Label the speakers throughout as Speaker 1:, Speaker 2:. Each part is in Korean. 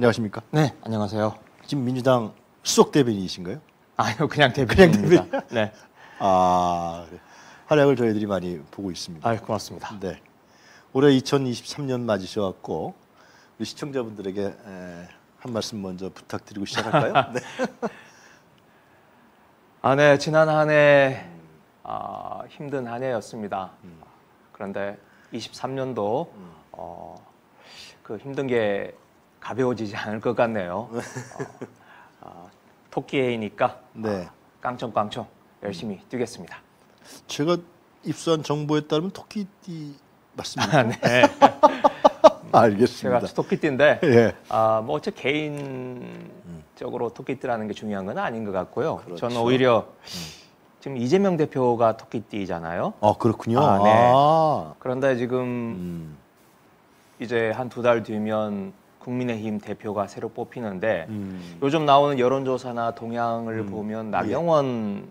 Speaker 1: 안녕하십니까?
Speaker 2: 네, 안녕하세요.
Speaker 1: 지금 민주당 수석 대변인이신가요?
Speaker 2: 아니요, 그냥 대변인입니다.
Speaker 1: 그냥
Speaker 2: 네.
Speaker 1: 아, 그래. 활약을 저희들이 많이 보고 있습니다.
Speaker 2: 아, 고맙습니다.
Speaker 1: 네. 올해 2023년 맞으셔 갖고 우리 시청자분들에게 에, 한 말씀 먼저 부탁드리고 시작할까요? 네.
Speaker 2: 아, 네, 지난 한해 아, 힘든 한 해였습니다. 그런데 23년도 어, 그 힘든 게 가벼워지지 않을 것 같네요. 어, 어, 토끼해이니까
Speaker 1: 네.
Speaker 2: 깡총깡총 열심히 뛰겠습니다.
Speaker 1: 제가 입수한 정보에 따르면 토끼띠 맞습니까?
Speaker 2: 아, 네.
Speaker 1: 알겠습니다.
Speaker 2: 제가 토끼띠인데
Speaker 1: 예.
Speaker 2: 아, 뭐 어째 개인적으로 토끼띠라는 게 중요한 건 아닌 것 같고요.
Speaker 1: 그렇죠.
Speaker 2: 저는 오히려 지금 이재명 대표가 토끼띠잖아요.
Speaker 1: 아 그렇군요.
Speaker 2: 아, 네.
Speaker 1: 아.
Speaker 2: 그런데 지금
Speaker 1: 음.
Speaker 2: 이제 한 두 달 뒤면 국민의힘 대표가 새로 뽑히는데
Speaker 1: 음.
Speaker 2: 요즘 나오는 여론조사나 동향을 보면
Speaker 1: 예.
Speaker 2: 나경원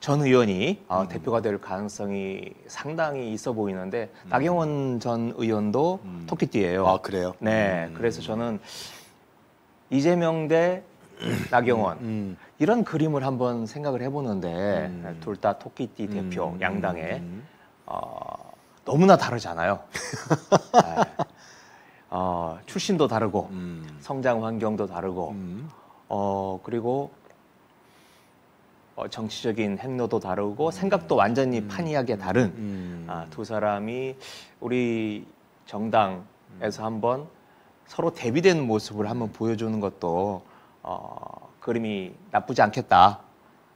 Speaker 2: 전 의원이 어,
Speaker 1: 음.
Speaker 2: 대표가 될 가능성이 상당히 있어 보이는데 나경원 전 의원도
Speaker 1: 음.
Speaker 2: 토끼띠예요.
Speaker 1: 아 그래요?
Speaker 2: 네,
Speaker 1: 음.
Speaker 2: 그래서 저는 이재명 대 나경원
Speaker 1: 음.
Speaker 2: 이런 그림을 한번 생각을 해보는데
Speaker 1: 음.
Speaker 2: 둘다 토끼띠 대표
Speaker 1: 음.
Speaker 2: 양당에
Speaker 1: 음.
Speaker 2: 어, 너무나 다르잖아요. 네. 어, 출신도 다르고
Speaker 1: 음.
Speaker 2: 성장 환경도 다르고
Speaker 1: 음.
Speaker 2: 어, 그리고 어, 정치적인 행로도 다르고 생각도 완전히 판이하게 다른
Speaker 1: 음.
Speaker 2: 아, 두 사람이 우리 정당에서 한번 서로 대비되는 모습을 한번 보여주는 것도 어, 그림이 나쁘지 않겠다.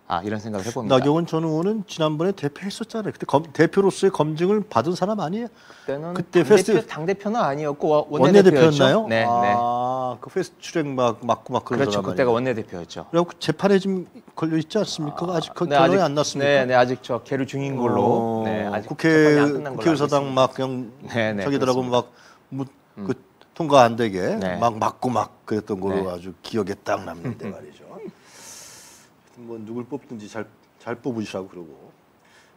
Speaker 2: 아, 이런 생각을 해봅니다.
Speaker 1: 나경원 전 의원은 지난번에 대표했었잖아요. 그때 검, 대표로서의 검증을 받은 사람 아니에요?
Speaker 2: 그때는
Speaker 1: 그때
Speaker 2: 당대표,
Speaker 1: 패스트-
Speaker 2: 당대표는 아니었고 원-.
Speaker 1: 원내대표였나요?
Speaker 2: 네, 네.
Speaker 1: 아, 그 패스트트랙 막 막고 막 그런
Speaker 2: 그렇죠. 그때가? 원내대표였죠.
Speaker 1: 그래갖고 재판에 지금 걸려 있지 않습니까? 아직 그
Speaker 2: 네,
Speaker 1: 결론이
Speaker 2: 아직-
Speaker 1: 안 났습니까?
Speaker 2: 네, 네, 아직 저 계류 중인 걸로.
Speaker 1: 어,
Speaker 2: 네, 아직
Speaker 1: 국회 국회의사당 막 그냥
Speaker 2: 네, 네, 그렇습니다.
Speaker 1: 막그 통과 안 되게
Speaker 2: 네.
Speaker 1: 막 맞고 막 그랬던 걸로
Speaker 2: 네.
Speaker 1: 아주 기억에 딱 남는데 말이죠. 뭐 누굴 뽑든지 잘 잘 뽑으시라고 그러고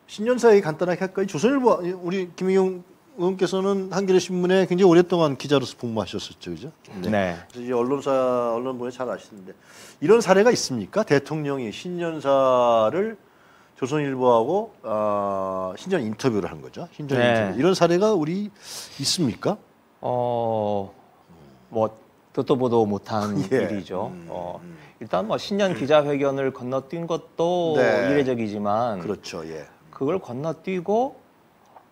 Speaker 1: 신년사 얘기 간단하게 할까요? 조선일보 우리 김희용 의원께서는 한겨레 신문에 굉장히 오랫동안 기자로서 근무하셨었죠, 그죠?
Speaker 2: 있습니다. 네.
Speaker 1: 그래서 이제 언론사 언론부에 잘 아시는데 이런 사례가 있습니까? 대통령이 신년사를 조선일보하고 어, 신년 인터뷰를 한 거죠. 신년
Speaker 2: 네.
Speaker 1: 인터뷰 이런 사례가 우리 있습니까?
Speaker 2: 어, 뭐 듣도 보도 못한
Speaker 1: 예.
Speaker 2: 일이죠.
Speaker 1: 음,
Speaker 2: 어, 일단 뭐 신년 기자회견을 건너뛴 것도
Speaker 1: 네.
Speaker 2: 이례적이지만
Speaker 1: 그렇죠, 예.
Speaker 2: 그걸 건너뛰고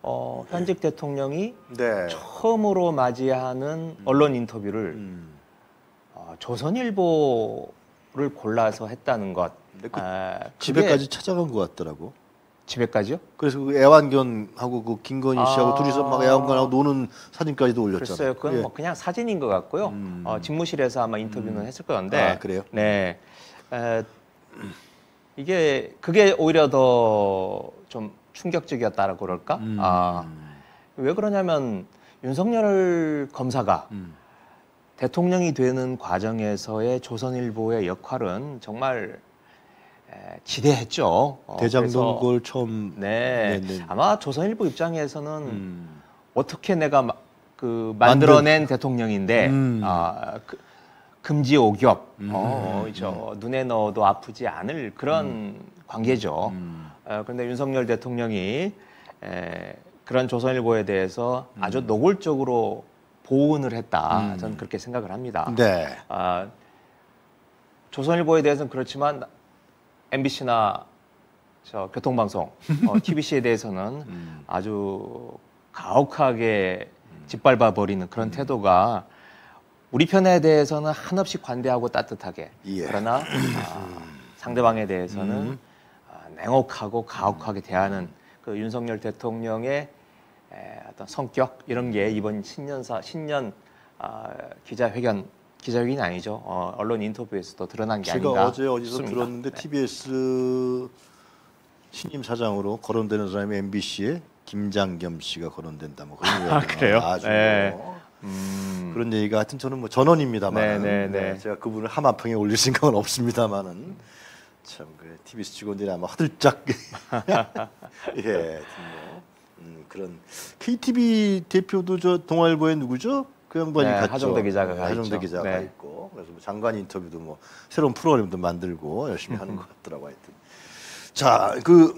Speaker 2: 어, 현직 대통령이
Speaker 1: 네.
Speaker 2: 처음으로 맞이하는 언론 인터뷰를
Speaker 1: 음.
Speaker 2: 어, 조선일보를 골라서 했다는 것.
Speaker 1: 그
Speaker 2: 아,
Speaker 1: 집에까지 찾아간 것 같더라고.
Speaker 2: 집에까지요?
Speaker 1: 그래서 그 애완견하고 그 김건희 씨하고
Speaker 2: 아.
Speaker 1: 둘이서 막 애완견하고 노는 사진까지도 올렸잖아요.
Speaker 2: 글쎄요, 그건
Speaker 1: 예.
Speaker 2: 뭐 그냥 사진인 것 같고요.
Speaker 1: 음.
Speaker 2: 어, 집무실에서 아마 인터뷰는 했을 건데.
Speaker 1: 아, 그래요?
Speaker 2: 네. 에, 이게 그게 오히려 더 좀 충격적이었다라고 그럴까?
Speaker 1: 음.
Speaker 2: 아, 왜 그러냐면 윤석열 검사가
Speaker 1: 음.
Speaker 2: 대통령이 되는 과정에서의 조선일보의 역할은 정말 에, 지대했죠. 어,
Speaker 1: 대장동
Speaker 2: 그래서
Speaker 1: 그걸 처음
Speaker 2: 네,
Speaker 1: 네, 네.
Speaker 2: 아마 조선일보 입장에서는
Speaker 1: 음.
Speaker 2: 어떻게 내가 마- 그 만들어낸 대통령인데
Speaker 1: 음.
Speaker 2: 아, 그, 금지 오겹
Speaker 1: 음.
Speaker 2: 어, 저 눈에 넣어도 아프지 않을 그런 관계죠.
Speaker 1: 음.
Speaker 2: 어, 그런데 윤석열 대통령이 에, 그런 조선일보에 대해서
Speaker 1: 음.
Speaker 2: 아주 노골적으로 보온을 했다. 저는 그렇게 생각을 합니다.
Speaker 1: 네.
Speaker 2: 아, 조선일보에 대해서는 그렇지만 MBC나 저 교통방송, 어, TBC에 대해서는
Speaker 1: 음.
Speaker 2: 아주 가혹하게 짓밟아 버리는 그런 태도가 우리 편에 대해서는 한없이 관대하고 따뜻하게
Speaker 1: 예.
Speaker 2: 그러나 아, 상대방에 대해서는
Speaker 1: 음.
Speaker 2: 아, 냉혹하고 가혹하게 대하는 그 윤석열 대통령의 에, 어떤 성격 이런 게 이번 신년사 신년 아, 기자회견 기자회견이 아니죠 어, 언론 인터뷰에서도 드러난 게
Speaker 1: 제가
Speaker 2: 아닌가
Speaker 1: 어제 어디서
Speaker 2: 싶습니다.
Speaker 1: 들었는데
Speaker 2: 네.
Speaker 1: TBS 신임 사장으로 거론되는 사람이 MBC에 김장겸 씨가 거론된다 뭐 그런
Speaker 2: 아,
Speaker 1: 얘기가
Speaker 2: 그래요?
Speaker 1: 아주
Speaker 2: 네.
Speaker 1: 뭐
Speaker 2: 음,
Speaker 1: 그런 얘기가 하여튼 저는 뭐 전원입니다만
Speaker 2: 네, 네, 네.
Speaker 1: 제가 그분을 하마평에 올릴 생각은 없습니다만은 참 그래 TBS 직원들이 아마 화들짝 예 뭐 음, 그런 KTV 대표도 저 동아일보에 누구죠 그 양반이
Speaker 2: 네,
Speaker 1: 갔죠.
Speaker 2: 하정대 기자가 가
Speaker 1: 하정대
Speaker 2: 있죠.
Speaker 1: 기자가
Speaker 2: 네.
Speaker 1: 있고 그래서 뭐 장관 인터뷰도 뭐 새로운 프로그램도 만들고 열심히 하는 것 같더라고 하여튼. 자, 그,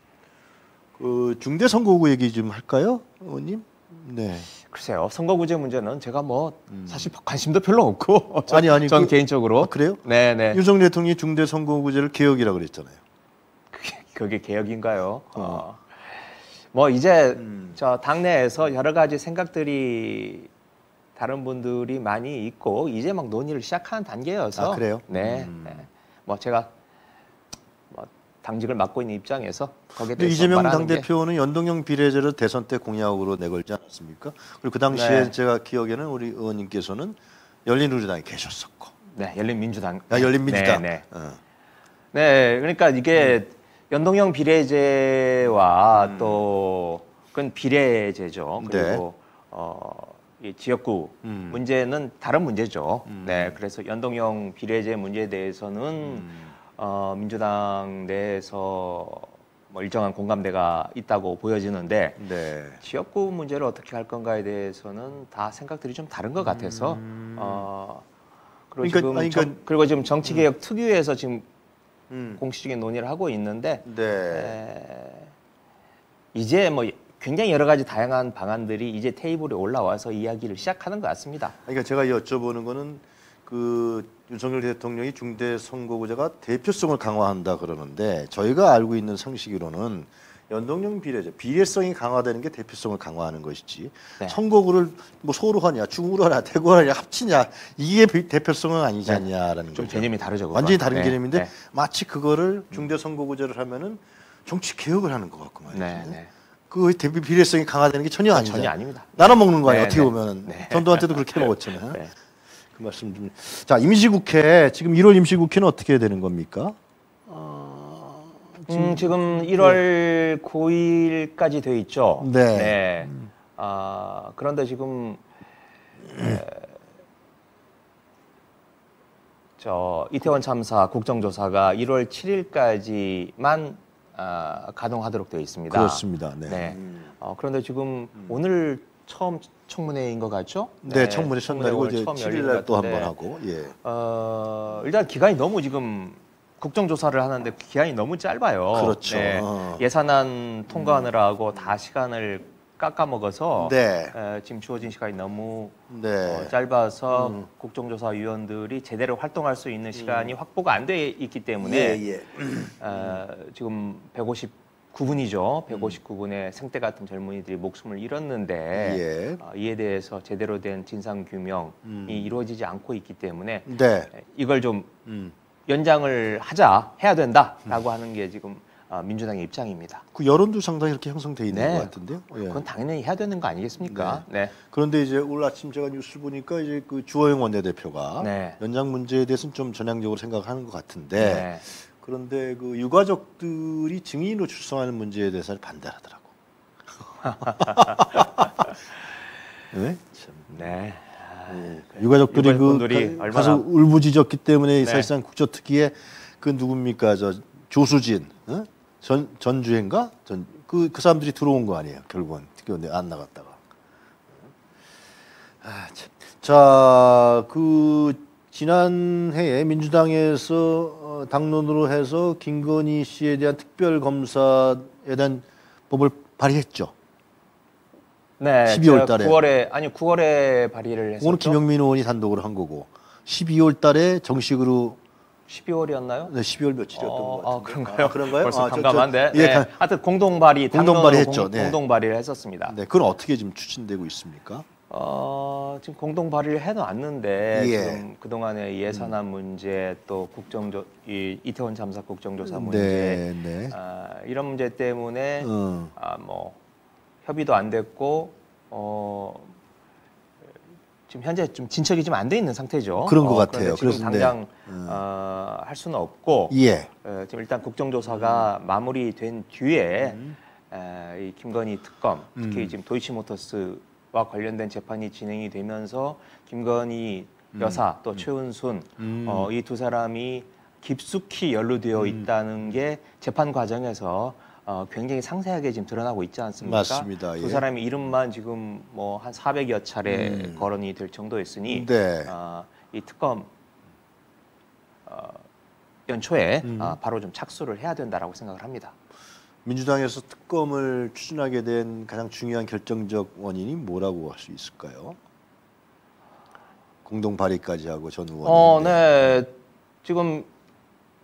Speaker 1: 그 중대 선거구 얘기 좀 할까요, 의원님? 네.
Speaker 2: 글쎄요 선거구제 문제는 제가 뭐 사실 관심도 별로 없고 전,
Speaker 1: 아니, 아니,
Speaker 2: 전
Speaker 1: 그-
Speaker 2: 개인적으로
Speaker 1: 아, 그래요?
Speaker 2: 네네
Speaker 1: 윤석열 대통령이 중대 선거구제를 개혁이라 그랬잖아요.
Speaker 2: 그게, 그게 개혁인가요? 어. 뭐 이제
Speaker 1: 음.
Speaker 2: 저 당내에서 여러 가지 생각들이 다른 분들이 많이 있고 이제 막 논의를 시작하는 단계여서
Speaker 1: 아, 그래요?
Speaker 2: 네,
Speaker 1: 음.
Speaker 2: 네. 뭐 제가 뭐 당직을 맡고 있는 입장에서 거기에 대해서
Speaker 1: 이재명
Speaker 2: 말하는 게
Speaker 1: 당대표는 연동형 비례제를 대선 때 공약으로 내걸지 않았습니까? 그리고 그 당시에
Speaker 2: 네.
Speaker 1: 제가 기억에는 우리 의원님께서는 열린우리당에 계셨었고,
Speaker 2: 네, 열린민주당
Speaker 1: 아, 열린민주당.
Speaker 2: 네, 네.
Speaker 1: 어.
Speaker 2: 네, 그러니까 이게
Speaker 1: 음.
Speaker 2: 연동형 비례제와 또 그건 비례제죠. 그리고 어, 이 지역구
Speaker 1: 음.
Speaker 2: 문제는 다른 문제죠.
Speaker 1: 음.
Speaker 2: 네, 그래서 연동형 비례제 문제에 대해서는
Speaker 1: 음.
Speaker 2: 어, 민주당 내에서 뭐 일정한 공감대가 있다고 보여지는데
Speaker 1: 네.
Speaker 2: 지역구 문제를 어떻게 할 건가에 대해서는 다 생각들이 좀 다른 것 같아서
Speaker 1: 음.
Speaker 2: 어, 그리고
Speaker 1: 그러니까-
Speaker 2: 지금
Speaker 1: 아니,
Speaker 2: 정-
Speaker 1: 그러니까-
Speaker 2: 그리고 지금 정치개혁 특위에서 지금
Speaker 1: 음.
Speaker 2: 공식적인 논의를 하고 있는데
Speaker 1: 네.
Speaker 2: 에, 이제 뭐 굉장히 여러 가지 다양한 방안들이 이제 테이블에 올라와서 이야기를 시작하는 것 같습니다.
Speaker 1: 그러니까 제가 여쭤보는 거는 그 윤석열 대통령이 중대 선거구제가 대표성을 강화한다 그러는데 저희가 알고 있는 상식으로는 연동형 비례제 비례성이 강화되는 게 대표성을 강화하는 것이지
Speaker 2: 네.
Speaker 1: 선거구를 뭐 서로 하냐 중으로 하냐 대구로 하냐 합치냐 이게 비- 대표성은 아니지 않냐라는
Speaker 2: 네. 좀
Speaker 1: 거죠.
Speaker 2: 개념이 다르죠. 그건.
Speaker 1: 완전히 다른
Speaker 2: 네,
Speaker 1: 개념인데
Speaker 2: 네.
Speaker 1: 마치 그거를 중대 선거구제를 하면은 정치 개혁을 하는 것 같고 말이죠.
Speaker 2: 네, 네.
Speaker 1: 그 대비 비례성이 강화되는 게 전혀 아니죠.
Speaker 2: 전혀 아닙니다.
Speaker 1: 나눠 먹는 거 아니에요.
Speaker 2: 네,
Speaker 1: 어떻게
Speaker 2: 네.
Speaker 1: 보면은
Speaker 2: 네.
Speaker 1: 전두환 때도 그렇게 먹었잖아요.
Speaker 2: 네.
Speaker 1: 그 말씀 좀. 자 임시국회 지금 1월 임시국회는 어떻게 되는 겁니까?
Speaker 2: 음, 지금 1월 9일까지 돼 있죠.
Speaker 1: 네.
Speaker 2: 아, 그런데 지금 에, 저 이태원 참사 국정조사가 1월 7일까지만 아, 가동하도록 되어 있습니다.
Speaker 1: 그렇습니다. 네.
Speaker 2: 네. 어, 그런데 지금 오늘 처음 청문회인 것 같죠?
Speaker 1: 네, 청문회 첫날이고
Speaker 2: 오늘
Speaker 1: 이제
Speaker 2: 처음
Speaker 1: 7일
Speaker 2: 열린
Speaker 1: 날것또한 번 하고 예.
Speaker 2: 어, 일단 기간이 너무 지금 국정조사를 하는데 기간이 너무 짧아요.
Speaker 1: 그렇죠. 어.
Speaker 2: 예산안 통과하느라고 다 시간을 깎아 먹어서
Speaker 1: 네.
Speaker 2: 에, 지금 주어진 시간이 너무
Speaker 1: 네.
Speaker 2: 어, 짧아서
Speaker 1: 음.
Speaker 2: 국정조사 위원들이 제대로 활동할 수 있는 시간이 확보가 안 돼 있기 때문에
Speaker 1: 예, 예.
Speaker 2: 어, 지금 159분이죠. 159분의 생때 같은 젊은이들이 목숨을 잃었는데
Speaker 1: 예.
Speaker 2: 어, 이에 대해서 제대로 된 진상 규명이
Speaker 1: 음.
Speaker 2: 이루어지지 않고 있기 때문에
Speaker 1: 네.
Speaker 2: 에, 이걸 좀
Speaker 1: 음.
Speaker 2: 연장을 하자 해야 된다라고 하는 게 지금 어, 민주당의 입장입니다.
Speaker 1: 그 여론도 상당히 이렇게 형성돼 있는
Speaker 2: 네.
Speaker 1: 것 같은데요. 예.
Speaker 2: 그건 당연히 해야 되는 거 아니겠습니까? 네.
Speaker 1: 그런데 이제 오늘 아침 제가 뉴스 보니까 이제 그 주호영 원내대표가
Speaker 2: 네.
Speaker 1: 연장 문제에 대해서는 좀 전향적으로 생각하는 것 같은데
Speaker 2: 네.
Speaker 1: 그런데 그 유가족들이 증인으로 출석하는 문제에 대해서는 반대하더라고. 네? 참.
Speaker 2: 네.
Speaker 1: 예. 유가족들이 그
Speaker 2: 가- 얼마나-
Speaker 1: 가서 울부짖었기 때문에
Speaker 2: 네.
Speaker 1: 사실상 국조특위에 그 누굽니까 저 조수진 어? 전 전주인가 전그 그 사람들이 들어온 거 아니에요 결국은 특위원회 안 나갔다가 아, 참. 자그 지난 해에 민주당에서 어, 당론으로 해서 김건희 씨에 대한 특별 검사에 대한 법을 발의했죠.
Speaker 2: 네.
Speaker 1: 12월
Speaker 2: 제가
Speaker 1: 달에.
Speaker 2: 9월에 아니 9월에 발의를 했었죠.
Speaker 1: 오늘 김영민 의원이 단독으로 한 거고 12월 달에 정식으로
Speaker 2: 12월이었나요?
Speaker 1: 네, 12월 며칠이었던
Speaker 2: 어,
Speaker 1: 것
Speaker 2: 아,
Speaker 1: 같은데.
Speaker 2: 그런가요?
Speaker 1: 아, 그런가요?
Speaker 2: 벌써
Speaker 1: 아,
Speaker 2: 감감한데.
Speaker 1: 예,
Speaker 2: 네.
Speaker 1: 가-
Speaker 2: 하여튼 공동 발의
Speaker 1: 공동
Speaker 2: 당론으로
Speaker 1: 발의 했죠.
Speaker 2: 공,
Speaker 1: 네.
Speaker 2: 공동 발의를 했었습니다.
Speaker 1: 네, 그건 어떻게 지금 추진되고 있습니까?
Speaker 2: 어, 지금 공동 발의를 해놨는데
Speaker 1: 예.
Speaker 2: 지금 그 동안의 예산안 문제 또 국정조 이 이태원 참사 국정조사 문제
Speaker 1: 네, 네.
Speaker 2: 아, 이런 문제 때문에
Speaker 1: 어,
Speaker 2: 아, 뭐 협의도 안 됐고 어, 지금 현재 좀 진척이 좀 안 돼 있는 상태죠.
Speaker 1: 그런 것
Speaker 2: 어,
Speaker 1: 같아요.
Speaker 2: 지금
Speaker 1: 그래서 네.
Speaker 2: 당장
Speaker 1: 음.
Speaker 2: 어, 할 수는 없고
Speaker 1: 예.
Speaker 2: 어, 지금 일단 국정조사가 마무리된 뒤에
Speaker 1: 음.
Speaker 2: 에, 이 김건희 특검 특히
Speaker 1: 음.
Speaker 2: 지금 도이치모터스와 관련된 재판이 진행이 되면서 김건희 여사 또 최은순
Speaker 1: 음.
Speaker 2: 어, 이 두 사람이 깊숙이 연루되어 있다는 게 재판 과정에서 어, 굉장히 상세하게 지금 드러나고 있지 않습니까?
Speaker 1: 맞습니다.
Speaker 2: 두
Speaker 1: 예.
Speaker 2: 사람의 이름만 지금 뭐 한 400여 차례
Speaker 1: 음.
Speaker 2: 거론이 될 정도였으니
Speaker 1: 네.
Speaker 2: 어, 이 특검 어, 연초에
Speaker 1: 음.
Speaker 2: 어, 바로 좀 착수를 해야 된다라고 생각을 합니다.
Speaker 1: 민주당에서 특검을 추진하게 된 가장 중요한 결정적 원인이 뭐라고 할 수 있을까요? 공동 발의까지 하고 전 의원.
Speaker 2: 어, 네. 지금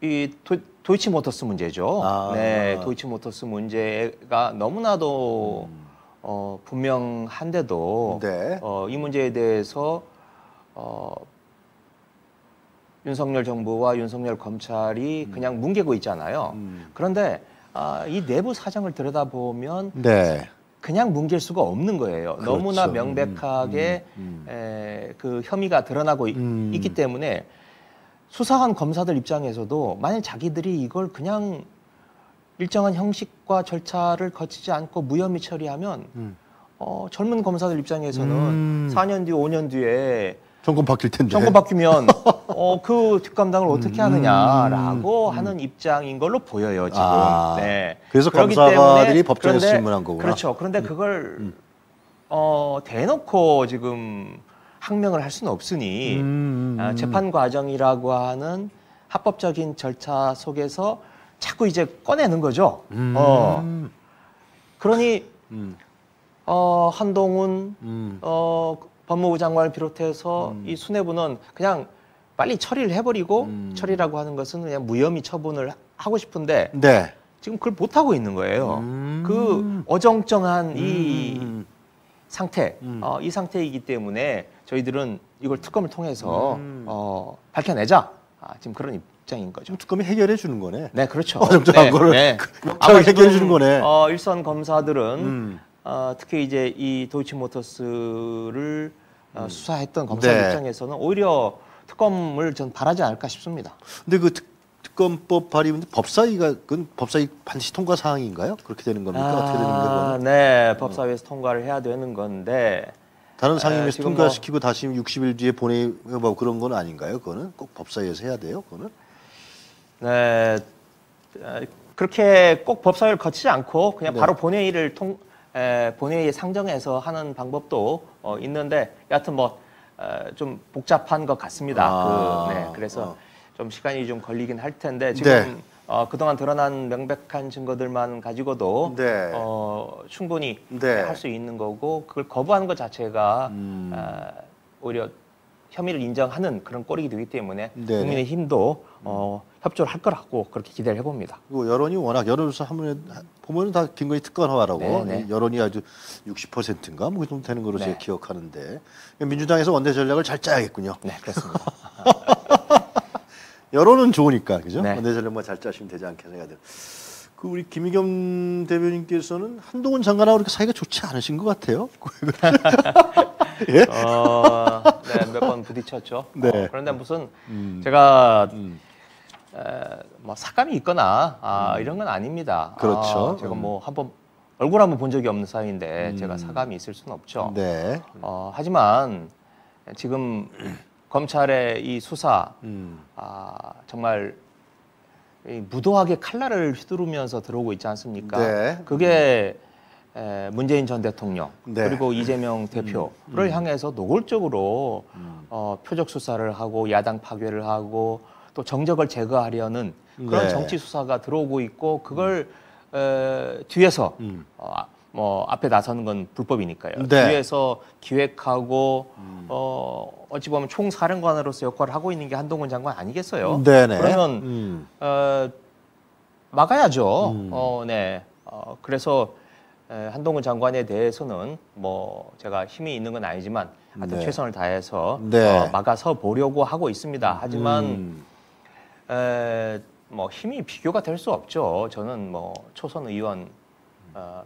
Speaker 2: 이 도, 도이치모터스 문제죠.
Speaker 1: 아.
Speaker 2: 네, 도이치모터스 문제가 너무나도
Speaker 1: 음.
Speaker 2: 어, 분명한데도
Speaker 1: 네.
Speaker 2: 어, 이 문제에 대해서 어, 윤석열 정부와 윤석열 검찰이 그냥 뭉개고 있잖아요.
Speaker 1: 음.
Speaker 2: 그런데 아, 이 내부 사정을 들여다보면
Speaker 1: 네.
Speaker 2: 그냥 뭉갤 수가 없는 거예요.
Speaker 1: 그렇죠.
Speaker 2: 너무나 명백하게
Speaker 1: 음, 음,
Speaker 2: 에, 그 혐의가 드러나고 이-
Speaker 1: 음.
Speaker 2: 있기 때문에 수사관 검사들 입장에서도 만약 자기들이 이걸 그냥 일정한 형식과 절차를 거치지 않고 무혐의 처리하면
Speaker 1: 음.
Speaker 2: 어, 젊은 검사들 입장에서는
Speaker 1: 음.
Speaker 2: 4년 뒤, 5년 뒤에
Speaker 1: 정권 바뀔 텐데.
Speaker 2: 정권 바뀌면 어, 그 뒷감당을 어떻게 하느냐라고
Speaker 1: 음.
Speaker 2: 하는 입장인 걸로 보여요 지금.
Speaker 1: 아,
Speaker 2: 네.
Speaker 1: 그래서 검사들이 법정에서
Speaker 2: 그런데-
Speaker 1: 질문한 거구나. 음.
Speaker 2: 그렇죠. 그런데 그걸 어, 대놓고 지금 항명을 할 수는 없으니
Speaker 1: 음, 음,
Speaker 2: 아,
Speaker 1: 음.
Speaker 2: 재판 과정이라고 하는 합법적인 절차 속에서 자꾸 이제 꺼내는 거죠.
Speaker 1: 음.
Speaker 2: 어, 그러니
Speaker 1: 음.
Speaker 2: 어, 한동훈
Speaker 1: 음.
Speaker 2: 어, 법무부 장관을 비롯해서
Speaker 1: 음.
Speaker 2: 이 수뇌부는 그냥 빨리 처리를 해버리고
Speaker 1: 음.
Speaker 2: 처리라고 하는 것은 그냥 무혐의 처분을 하고 싶은데
Speaker 1: 네.
Speaker 2: 지금 그걸 못 하고 있는 거예요.
Speaker 1: 음.
Speaker 2: 그 어정쩡한 이
Speaker 1: 음.
Speaker 2: 상태,
Speaker 1: 음.
Speaker 2: 어, 이 상태이기 때문에 저희들은 이걸 특검을 통해서
Speaker 1: 음.
Speaker 2: 어, 밝혀내자. 아, 지금 그런 입장인 거죠.
Speaker 1: 좀 특검이 해결해 주는 거네.
Speaker 2: 네, 그렇죠.
Speaker 1: 어정쩡한 거를
Speaker 2: 아마
Speaker 1: 해결해 주는 거네.
Speaker 2: 어, 일선 검사들은
Speaker 1: 음.
Speaker 2: 어, 특히 이제 이 도이치모터스를 어, 수사했던 검사
Speaker 1: 네.
Speaker 2: 입장에서는 오히려 특검을 전 바라지 않을까 싶습니다.
Speaker 1: 근데 그 특, 특검법 발의인데 법사위가 그건 법사위 반드시 통과 사항인가요? 그렇게 되는 겁니까? 어떻게 되는
Speaker 2: 아,
Speaker 1: 거예요?
Speaker 2: 네, 법사위에서 통과를 해야 되는 건데
Speaker 1: 다른
Speaker 2: 에,
Speaker 1: 상임위에서
Speaker 2: 뭐
Speaker 1: 통과시키고 다시 60일 뒤에 보내고 그런 건 아닌가요? 그거는 꼭 법사위에서 해야 돼요. 그거는
Speaker 2: 네, 어, 그렇게 꼭 법사위를 거치지 않고 그냥
Speaker 1: 네.
Speaker 2: 바로 본회의를 통 에, 본회의에 상정해서 하는 방법도 어, 있는데 여하튼 뭐좀 복잡한 것 같습니다.
Speaker 1: 아,
Speaker 2: 그, 네, 그래서
Speaker 1: 어.
Speaker 2: 좀 시간이 좀 걸리긴 할 텐데 지금
Speaker 1: 네.
Speaker 2: 어, 그동안 드러난 명백한 증거들만 가지고도
Speaker 1: 네.
Speaker 2: 어, 충분히
Speaker 1: 네.
Speaker 2: 할수 있는 거고 그걸 거부하는 것 자체가
Speaker 1: 음.
Speaker 2: 어, 오히려 혐의를 인정하는 그런 꼴이기 되기 때문에
Speaker 1: 네네.
Speaker 2: 국민의 힘도 어, 협조를 할 거라고 그렇게 기대를 해봅니다.
Speaker 1: 그리고 여론이 워낙 여론조사 하면 보면 다 김건희 특검하라고
Speaker 2: 네, 네.
Speaker 1: 여론이 아주 60%인가 뭐 그 정도 되는 걸로
Speaker 2: 네.
Speaker 1: 제가 기억하는데 민주당에서 원내 전략을 잘 짜야겠군요.
Speaker 2: 네, 그렇습니다.
Speaker 1: 여론은 좋으니까 그죠?
Speaker 2: 네.
Speaker 1: 원내 전략만 잘 짜시면 되지 생각돼요. 그 우리 김의겸 대변인께서는 한동훈 장관하고 그렇게 사이가 좋지 않으신 것 같아요. 예?
Speaker 2: 어, 네, 몇 번 부딪혔죠.
Speaker 1: 네.
Speaker 2: 어, 그런데 무슨
Speaker 1: 음.
Speaker 2: 제가
Speaker 1: 음.
Speaker 2: 에, 뭐 사감이 있거나 아, 이런 건 아닙니다.
Speaker 1: 그렇죠.
Speaker 2: 아, 제가
Speaker 1: 음.
Speaker 2: 뭐 한번 얼굴 한번 본 적이 없는 사이인데 제가 사감이 있을 수는 없죠.
Speaker 1: 네.
Speaker 2: 어, 하지만 지금 검찰의 이 수사
Speaker 1: 음.
Speaker 2: 아, 정말 이 무도하게 칼날을 휘두르면서 들어오고 있지 않습니까?
Speaker 1: 네.
Speaker 2: 그게 에, 문재인 전 대통령
Speaker 1: 네.
Speaker 2: 그리고 이재명 대표를 향해서 노골적으로
Speaker 1: 음.
Speaker 2: 어, 표적 수사를 하고 야당 파괴를 하고 또 정적을 제거하려는 그런
Speaker 1: 네.
Speaker 2: 정치 수사가 들어오고 있고 그걸 에, 뒤에서
Speaker 1: 음.
Speaker 2: 어, 아, 뭐 앞에 나서는 건 불법이니까요.
Speaker 1: 네.
Speaker 2: 뒤에서 기획하고
Speaker 1: 음.
Speaker 2: 어, 어찌 보면 총사령관으로서 역할을 하고 있는 게 한동훈 장관 아니겠어요?
Speaker 1: 네네.
Speaker 2: 그러면
Speaker 1: 음.
Speaker 2: 어, 막아야죠.
Speaker 1: 음.
Speaker 2: 어, 네. 어, 그래서 에, 한동훈 장관에 대해서는 뭐 제가 힘이 있는 건 아니지만 하여튼
Speaker 1: 네.
Speaker 2: 최선을 다해서
Speaker 1: 네.
Speaker 2: 어, 막아서 보려고 하고 있습니다. 하지만
Speaker 1: 음.
Speaker 2: 에, 뭐 힘이 비교가 될 수 없죠. 저는 뭐 초선 의원 어,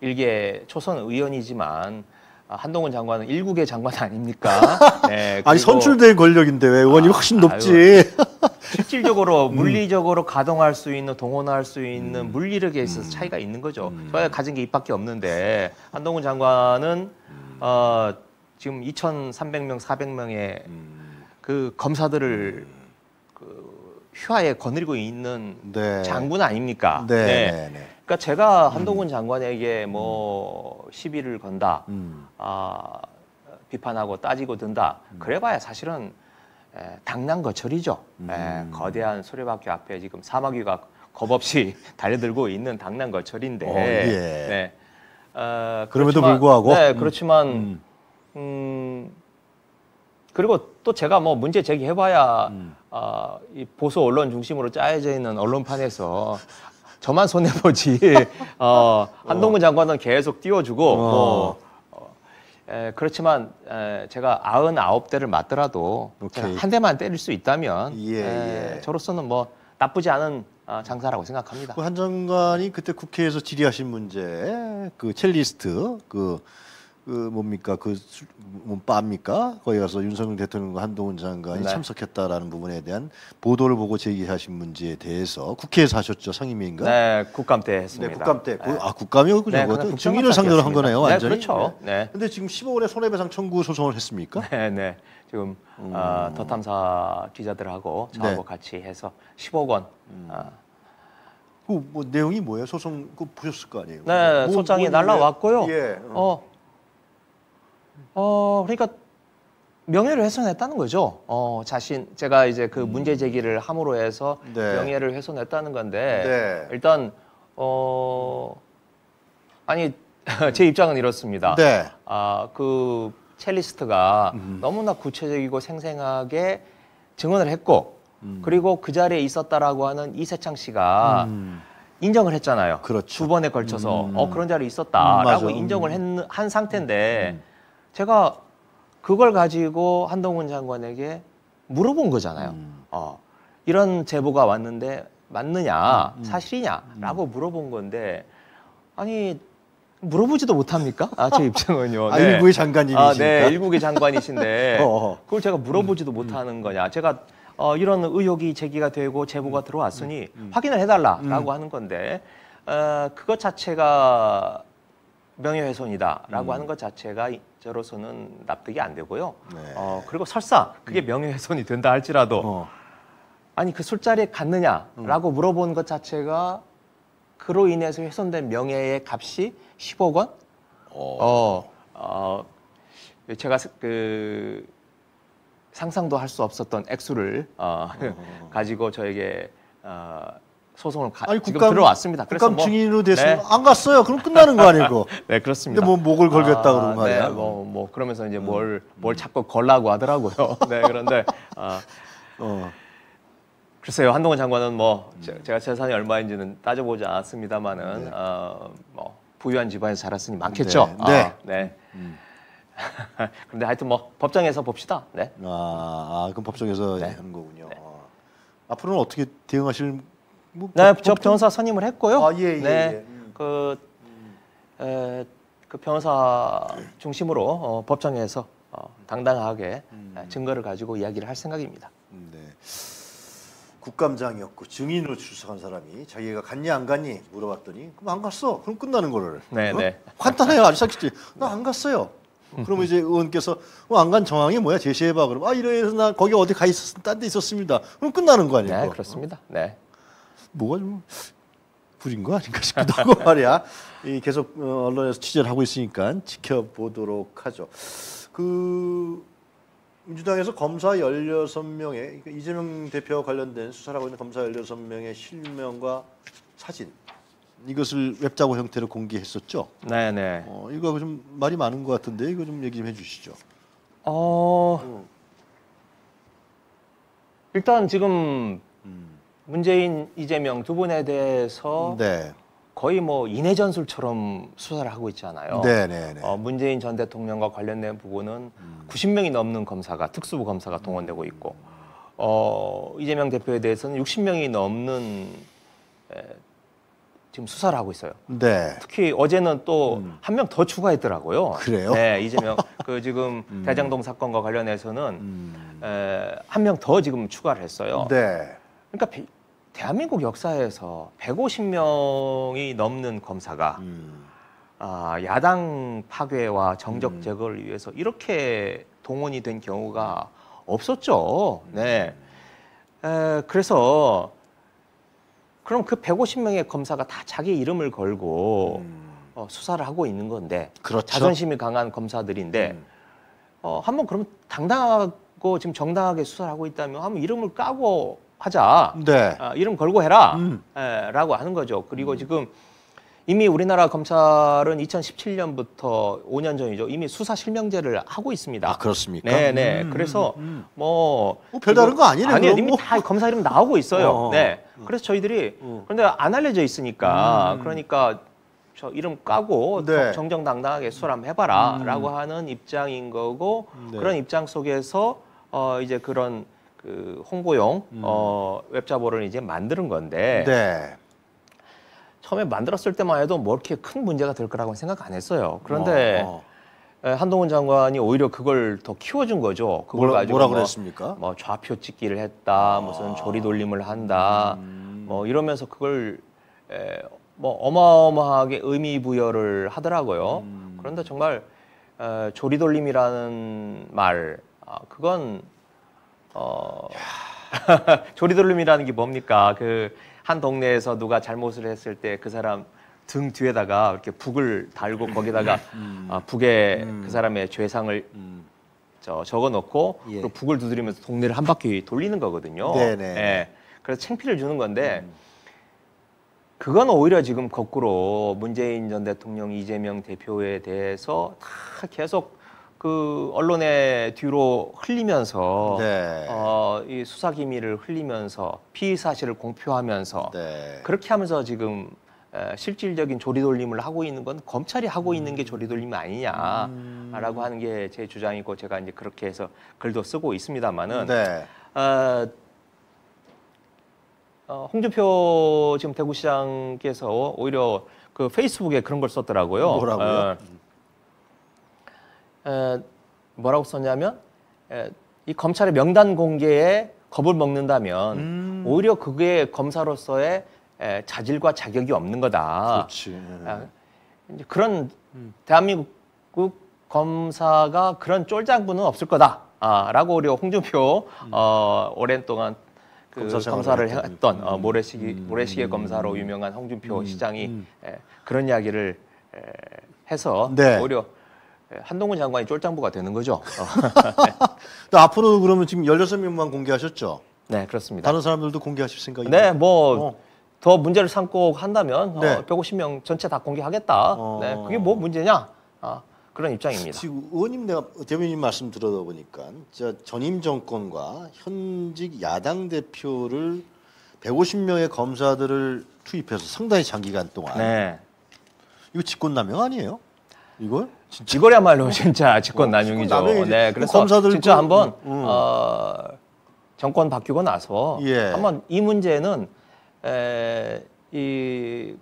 Speaker 2: 일개 초선 의원이지만 아, 한동훈 장관은 일국의 장관 아닙니까? 네,
Speaker 1: 아니 선출된 권력인데 왜 의원이
Speaker 2: 아,
Speaker 1: 훨씬
Speaker 2: 아유.
Speaker 1: 높지?
Speaker 2: 실질적으로
Speaker 1: 음.
Speaker 2: 물리적으로 가동할 수 있는 동원할 수 있는 물리력에 있어서 차이가 있는 거죠.
Speaker 1: 음.
Speaker 2: 저야 가진 게 입밖에 없는데 한동훈 장관은
Speaker 1: 음.
Speaker 2: 어, 지금 2,300명, 400명의
Speaker 1: 음.
Speaker 2: 그 검사들을 그 휘하에 거느리고 있는
Speaker 1: 네.
Speaker 2: 장군 아닙니까?
Speaker 1: 네. 네. 네.
Speaker 2: 그러니까 제가 한동훈 장관에게 뭐 시비를 건다,
Speaker 1: 음.
Speaker 2: 아, 비판하고 따지고 든다. 그래봐야 사실은 에, 당난 거철이죠. 에,
Speaker 1: 음.
Speaker 2: 거대한 수레바퀴 앞에 지금 사마귀가 겁없이 달려들고 있는 당난 거철인데.
Speaker 1: 어, 예.
Speaker 2: 네. 어,
Speaker 1: 그럼에도
Speaker 2: 그렇지만-
Speaker 1: 불구하고?
Speaker 2: 네, 그렇지만
Speaker 1: 음.
Speaker 2: 음, 그리고 또 제가 뭐 문제 제기해봐야
Speaker 1: 음.
Speaker 2: 아, 이 보수 언론 중심으로 짜여져 있는 언론판에서 저만 손해 보지. 어, 한동훈 장관은 계속 띄워주고
Speaker 1: 어.
Speaker 2: 뭐. 어, 에, 그렇지만 에, 제가 아흔아홉 대를 맞더라도
Speaker 1: 오케이.
Speaker 2: 제가 한 대만 때릴 수 있다면
Speaker 1: 예,
Speaker 2: 에,
Speaker 1: 예.
Speaker 2: 저로서는 뭐 나쁘지 않은 아, 장사라고 생각합니다.
Speaker 1: 그한 장관이 그때 국회에서 질의하신 문제, 그 첼리스트, 그, 그 뭡니까, 그, 술- 뭐 빠입니까? 거기 가서 윤석열 대통령과 한동훈 장관이
Speaker 2: 네.
Speaker 1: 참석했다라는 부분에 대한 보도를 보고 제기하신 문제에 대해서 국회에서 하셨죠, 상임위인가?
Speaker 2: 네, 국감 때
Speaker 1: 네,
Speaker 2: 했습니다.
Speaker 1: 국감 때. 그-
Speaker 2: 네.
Speaker 1: 아, 국감이었군요.
Speaker 2: 네,
Speaker 1: 그것도 증인을 상대로 한. 거네요,
Speaker 2: 네,
Speaker 1: 완전히.
Speaker 2: 그렇죠. 네.
Speaker 1: 근데 지금 15억 원의 손해배상 청구 소송을 했습니까?
Speaker 2: 네, 네. 지금
Speaker 1: 음.
Speaker 2: 아, 더 탐사 기자들하고 저하고
Speaker 1: 네.
Speaker 2: 같이 해서 10억 원. 아,
Speaker 1: 그뭐 내용이 뭐예요? 소송 그 보셨을 거 아니에요?
Speaker 2: 네,
Speaker 1: 뭐-
Speaker 2: 소장이
Speaker 1: 뭐-
Speaker 2: 날라왔고요.
Speaker 1: 예.
Speaker 2: 어, 어, 그러니까 명예를 훼손했다는 거죠. 어, 자신 제가 이제 그 문제 제기를 함으로 해서
Speaker 1: 음. 네.
Speaker 2: 명예를 훼손했다는 건데
Speaker 1: 네.
Speaker 2: 일단 어, 아니 제 입장은 이렇습니다.
Speaker 1: 네.
Speaker 2: 아, 그 첼리스트가
Speaker 1: 음.
Speaker 2: 너무나 구체적이고 생생하게 증언을 했고
Speaker 1: 음.
Speaker 2: 그리고 그 자리에 있었다라고 하는 이세창 씨가
Speaker 1: 음.
Speaker 2: 인정을 했잖아요.
Speaker 1: 그렇죠.
Speaker 2: 두 번에 걸쳐서
Speaker 1: 음.
Speaker 2: 어 그런 자리에
Speaker 1: 음,
Speaker 2: 있었다라고
Speaker 1: 맞아.
Speaker 2: 인정을 했, 한 상태인데
Speaker 1: 음.
Speaker 2: 제가 그걸 가지고 한동훈 장관에게 물어본 거잖아요.
Speaker 1: 음.
Speaker 2: 어, 이런 제보가 왔는데 맞느냐,
Speaker 1: 음.
Speaker 2: 사실이냐라고 물어본 건데 아니 물어보지도 못합니까? 아, 제 입장은요.
Speaker 1: 아, 일부의 장관님이시니까.
Speaker 2: 아, 네, 일국의 장관이신데
Speaker 1: 어, 어.
Speaker 2: 그걸 제가 물어보지도 못하는 거냐? 제가 어, 이런 의혹이 제기가 되고 제보가 들어왔으니 확인을 해달라라고 하는 건데 어, 그것 자체가 명예훼손이다라고 하는 것 자체가 이- 저로서는 납득이 안 되고요.
Speaker 1: 네.
Speaker 2: 어, 그리고 설사 그게 명예훼손이 된다 할지라도
Speaker 1: 어.
Speaker 2: 아니 그 술자리에 갔느냐라고 물어본 것 자체가 그로 인해서 훼손된 명예의 값이 10억 원? 어, 어, 제가 스- 그 상상도 할 수 없었던 액수를 어, 가지고 저에게 어, 소송을 가,
Speaker 1: 아니 국감
Speaker 2: 들어왔습니다. 그래서
Speaker 1: 국감
Speaker 2: 뭐,
Speaker 1: 증인으로 됐으면
Speaker 2: 네.
Speaker 1: 안 갔어요. 그럼 끝나는 거 아니고.
Speaker 2: 네 그렇습니다.
Speaker 1: 근데 뭐 목을 걸겠다 그런 거 아니야?
Speaker 2: 네, 뭐, 뭐 그러면서 이제 뭘뭘 자꾸 걸라고 하더라고요. 네 그런데 아,
Speaker 1: 어.
Speaker 2: 글쎄요 한동훈 장관은 뭐
Speaker 1: 음.
Speaker 2: 제- 제가 재산이 얼마인지는 따져보지 않았습니다만은 어, 뭐 부유한 집안에서 자랐으니 많겠죠.
Speaker 1: 네, 네.
Speaker 2: 아, 네.
Speaker 1: 음.
Speaker 2: 그런데 하여튼 뭐 법정에서 봅시다. 네.
Speaker 1: 아, 아, 그럼 법정에서
Speaker 2: 네.
Speaker 1: 하는 거군요. 어. 앞으로는 어떻게 대응하실 뭐
Speaker 2: 네,
Speaker 1: 법-
Speaker 2: 저 변호사 선임을 했고요.
Speaker 1: 아, 예, 예,
Speaker 2: 네,
Speaker 1: 예. 음.
Speaker 2: 그, 에, 그 변호사 중심으로 어, 법정에서 어, 당당하게
Speaker 1: 음.
Speaker 2: 에, 증거를 가지고 이야기를 할 생각입니다.
Speaker 1: 네. 국감장이었고 증인으로 출석한 사람이 자기가 갔니 안 갔니 물어봤더니 그럼 안 갔어. 그럼 끝나는 거를.
Speaker 2: 네,
Speaker 1: 어?
Speaker 2: 네.
Speaker 1: 간단해요. 아주 sak있지. 나 안 갔어요. 그러면 이제 의원께서 어, 안간 정황이 뭐야 제시해봐. 그럼 아 이래서 나 거기 어디 가 있었, 딴데 있었습니다. 그럼 끝나는 거 아니에요?
Speaker 2: 네, 그렇습니다. 네.
Speaker 1: 뭐가 좀 구린 거 아닌가 싶기도 하고 말이야. 이 계속 어, 언론에서 취재를 하고 있으니까 지켜보도록 하죠. 그 민주당에서 검사 16명의 그러니까 이재명 대표와 관련된 수사를 하고 있는 검사 16명의 실명과 사진 이것을 웹자고 형태로 공개했었죠.
Speaker 2: 네, 네.
Speaker 1: 어, 이거 좀 말이 많은 것 같은데 이거 좀 얘기 좀 해주시죠.
Speaker 2: 어, 일단 지금
Speaker 1: 음.
Speaker 2: 문재인, 이재명 두 분에 대해서
Speaker 1: 네,
Speaker 2: 거의 뭐 인해 전술처럼 수사를 하고 있잖아요.
Speaker 1: 네, 네, 네.
Speaker 2: 어, 문재인 전 대통령과 관련된 부분은 90명이 넘는 검사가 특수부 검사가 동원되고 있고 어, 이재명 대표에 대해서는 60명이 넘는 에, 지금 수사를 하고 있어요.
Speaker 1: 네.
Speaker 2: 특히 어제는 또 한 명더 추가했더라고요.
Speaker 1: 그래요?
Speaker 2: 네, 이재명 그 지금 대장동 사건과 관련해서는
Speaker 1: 음.
Speaker 2: 한명 더 지금 추가를 했어요.
Speaker 1: 네.
Speaker 2: 그러니까 비- 대한민국 역사에서 150명이 넘는 검사가
Speaker 1: 음.
Speaker 2: 아, 야당 파괴와 정적 제거를 위해서 이렇게 동원이 된 경우가 없었죠. 네. 에, 그래서 그럼 그 150명의 검사가 다 자기 이름을 걸고 어, 수사를 하고 있는 건데
Speaker 1: 음. 그렇죠.
Speaker 2: 자존심이 강한 검사들인데
Speaker 1: 음.
Speaker 2: 어, 한번 그럼 당당하고 지금 정당하게 수사를 하고 있다면 한번 이름을 까고 하자.
Speaker 1: 네.
Speaker 2: 아, 이름 걸고 해라.
Speaker 1: 음.
Speaker 2: 에, 라고 하는 거죠. 그리고 지금 이미 우리나라 검찰은 2017년부터 5년 전이죠. 이미 수사 실명제를 하고 있습니다.
Speaker 1: 아 그렇습니까?
Speaker 2: 네, 네.
Speaker 1: 음,
Speaker 2: 그래서
Speaker 1: 음. 뭐뭐 별다른 거 아니네,
Speaker 2: 아니요, 이미
Speaker 1: 뭐.
Speaker 2: 다 검사 이름 나오고 있어요.
Speaker 1: 어.
Speaker 2: 네. 그래서 저희들이
Speaker 1: 어.
Speaker 2: 그런데 안 알려져 있으니까
Speaker 1: 음.
Speaker 2: 그러니까 저 이름 까고
Speaker 1: 네.
Speaker 2: 정정당당하게 수사를 한번 해봐라라고 하는 입장인 거고
Speaker 1: 네.
Speaker 2: 그런 입장 속에서 어 이제 그런 그 홍보용 어 웹자보를 이제 만드는 건데
Speaker 1: 네.
Speaker 2: 처음에 만들었을 때만 해도 뭐 이렇게 큰 문제가 될 거라고 생각 안 했어요. 그런데
Speaker 1: 어, 어.
Speaker 2: 에, 한동훈 장관이 오히려 그걸 더 키워준 거죠. 그걸
Speaker 1: 뭐라,
Speaker 2: 가지고
Speaker 1: 뭐라
Speaker 2: 뭐,
Speaker 1: 그랬습니까?
Speaker 2: 뭐 좌표 찍기를 했다, 무슨 조리 돌림을 한다,
Speaker 1: 음.
Speaker 2: 뭐 이러면서 그걸 에, 뭐 어마어마하게 의미 부여를 하더라고요.
Speaker 1: 음.
Speaker 2: 그런데 정말 에, 조리 돌림이라는 말, 아, 그건 어 조리돌림이라는 게 뭡니까? 그 한 동네에서 누가 잘못을 했을 때 그 사람 등 뒤에다가 이렇게 북을 달고 거기다가 아, 북에 그 사람의 죄상을
Speaker 1: 음.
Speaker 2: 저 적어 놓고
Speaker 1: 예.
Speaker 2: 그리고 북을 두드리면서 동네를 한 바퀴 돌리는 거거든요.
Speaker 1: 네네.
Speaker 2: 예. 그래서 창피를 주는 건데 그건 오히려 지금 거꾸로 문재인 전 대통령, 이재명 대표에 대해서 다 계속 그 언론의 뒤로 흘리면서
Speaker 1: 네.
Speaker 2: 어, 이 수사 기밀을 흘리면서 피의 사실을 공표하면서
Speaker 1: 네.
Speaker 2: 그렇게 하면서 지금 에, 실질적인 조리돌림을 하고 있는 건 검찰이 하고 있는 게 조리돌림이 아니냐라고 하는 게 제 주장이고 제가 이제 그렇게 해서 글도 쓰고 있습니다만은
Speaker 1: 네.
Speaker 2: 어, 어, 홍준표 지금 대구시장께서 오히려 그 페이스북에 그런 걸 썼더라고요.
Speaker 1: 뭐라고요?
Speaker 2: 어, 에, 뭐라고 썼냐면 에, 이 검찰의 명단 공개에 겁을 먹는다면
Speaker 1: 음.
Speaker 2: 오히려 그게 검사로서의 에, 자질과 자격이 없는 거다.
Speaker 1: 그렇지.
Speaker 2: 아, 이제 그런 대한민국 검사가 그런 쫄장부는 없을 거다. 아, 라고 우리 홍준표 어, 오랜 동안 그
Speaker 1: 검사
Speaker 2: 검사를
Speaker 1: 했던.
Speaker 2: 어, 모래시계 모래시계 검사로 유명한 홍준표 시장이 에, 그런 이야기를 에, 해서
Speaker 1: 네.
Speaker 2: 오히려 에, 한동훈 장관이 쫄장부가 되는 거죠. 어,
Speaker 1: 또 앞으로 그러면 지금 16명만 공개하셨죠?
Speaker 2: 네, 그렇습니다.
Speaker 1: 다른 사람들도 공개하실 생각이요
Speaker 2: 네, 뭐
Speaker 1: 어.
Speaker 2: 더 문제를 삼고 한다면
Speaker 1: 네.
Speaker 2: 어, 150명 전체 다 공개하겠다.
Speaker 1: 어.
Speaker 2: 네, 그게 뭐 문제냐? 아, 그런 입장입니다.
Speaker 1: 지금 의원님 내가 대변인 말씀 들어보니까 저 전임 정권과 현직 야당 대표를 150명의 검사들을 투입해서 상당히 장기간 동안
Speaker 2: 네.
Speaker 1: 이거 직권남용 아니에요? 이걸?
Speaker 2: 이거야말로 진짜 직권 남용이죠.
Speaker 1: 직권남용이지.
Speaker 2: 네, 그래서
Speaker 1: 검사들도-
Speaker 2: 진짜 한번
Speaker 1: 음.
Speaker 2: 어, 정권 바뀌고 나서
Speaker 1: 예.
Speaker 2: 한번 이 문제는 에, 이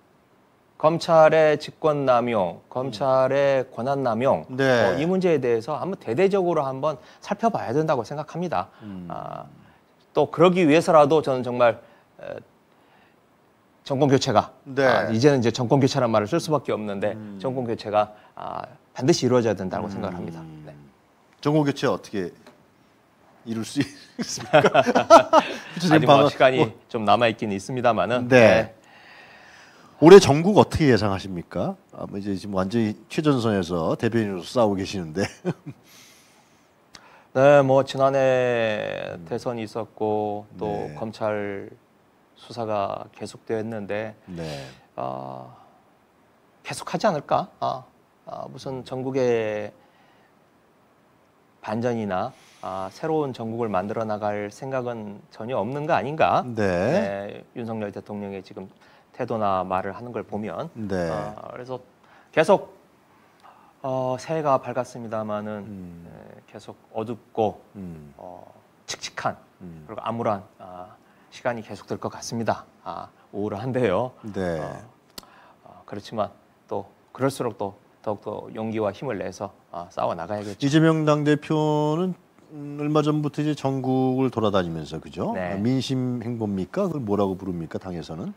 Speaker 2: 검찰의 직권 남용, 검찰의 권한 남용
Speaker 1: 네.
Speaker 2: 어, 이 문제에 대해서 한번 대대적으로 한번 살펴봐야 된다고 생각합니다.
Speaker 1: 음.
Speaker 2: 아, 또 그러기 위해서라도 저는 정말 에, 정권 교체가
Speaker 1: 네.
Speaker 2: 아, 이제는 이제 정권 교체라는 말을 쓸 수밖에 없는데 정권 교체가 아, 반드시 이루어져야 된다고 생각을 합니다. 네.
Speaker 1: 정권 교체 어떻게 이룰 수 있습니까?
Speaker 2: 아직 뭐 시간이 좀 남아 있긴 있습니다만은
Speaker 1: 네. 올해 전국 어떻게 예상하십니까? 아, 뭐 이제 지금 완전히 최전선에서 대변인으로 싸우고 계시는데.
Speaker 2: 네, 뭐 지난해 대선이 있었고 또
Speaker 1: 네.
Speaker 2: 검찰 수사가 계속되었는데
Speaker 1: 네.
Speaker 2: 아, 계속하지 않을까? 아, 아, 무슨 전국의 반전이나 아, 새로운 전국을 만들어 나갈 생각은 전혀 없는 거 아닌가?
Speaker 1: 네.
Speaker 2: 네, 윤석열 대통령의 지금 태도나 말을 하는 걸 보면
Speaker 1: 네.
Speaker 2: 아, 그래서 계속 어, 새해가 밝았습니다마는
Speaker 1: 음.
Speaker 2: 네, 계속 어둡고
Speaker 1: 음.
Speaker 2: 어, 칙칙한
Speaker 1: 음.
Speaker 2: 그리고 암울한 아, 시간이 계속될 것 같습니다. 아, 우울한데요.
Speaker 1: 네.
Speaker 2: 어, 어, 그렇지만 또 그럴수록 또 더욱더 용기와 힘을 내서 아, 싸워 나가야겠죠.
Speaker 1: 이재명 당 대표는 음, 얼마 전부터 이제 전국을 돌아다니면서 그죠?
Speaker 2: 네.
Speaker 1: 아, 민심 행보입니까? 그걸 뭐라고 부릅니까? 당에서는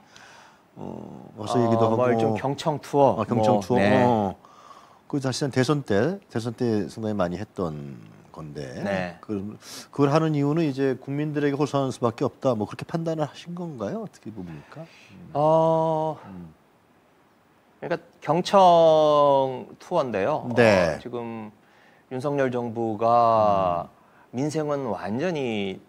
Speaker 1: 어, 어서
Speaker 2: 어,
Speaker 1: 얘기도 하고
Speaker 2: 뭐좀 경청 투어,
Speaker 1: 아, 경청
Speaker 2: 뭐,
Speaker 1: 투어.
Speaker 2: 네.
Speaker 1: 어. 그 사실은 대선 때 대선 때 상당히 많이 했던 건데
Speaker 2: 네.
Speaker 1: 그, 그걸 하는 이유는 이제 국민들에게 호소하는 수밖에 없다. 뭐 그렇게 판단을 하신 건가요? 어떻게 봅니까?
Speaker 2: 어,
Speaker 1: 음.
Speaker 2: 그러니까 경청 투어인데요.
Speaker 1: 네.
Speaker 2: 어, 지금 윤석열 정부가 민생은 완전히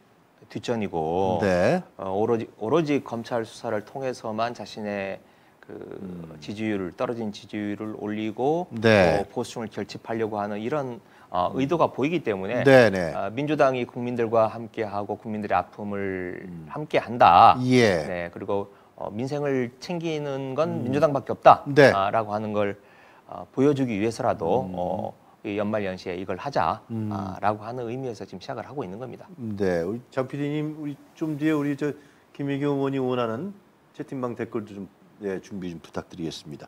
Speaker 2: 뒷전이고
Speaker 1: 네.
Speaker 2: 어, 오로지 오로지 검찰 수사를 통해서만 자신의 그 지지율을 떨어진 지지율을 올리고
Speaker 1: 음. 네.
Speaker 2: 어, 보수층을 결집하려고 하는 이런 어, 의도가 보이기 때문에
Speaker 1: 네, 네.
Speaker 2: 아, 민주당이 국민들과 함께하고 국민들의 아픔을 함께한다.
Speaker 1: 음. 예.
Speaker 2: 네, 그리고 어, 민생을 챙기는 건 민주당밖에 없다라고
Speaker 1: 네.
Speaker 2: 하는 걸 어, 보여주기 위해서라도
Speaker 1: 음.
Speaker 2: 어, 이 연말 연시에 이걸 하자라고 하는 의미에서 지금 시작을 하고 있는 겁니다.
Speaker 1: 네, 우리 장 PD님, 우리 좀 뒤에 우리 저 김혜경 의원이 원하는 채팅방 댓글도 좀 예, 준비 좀 부탁드리겠습니다.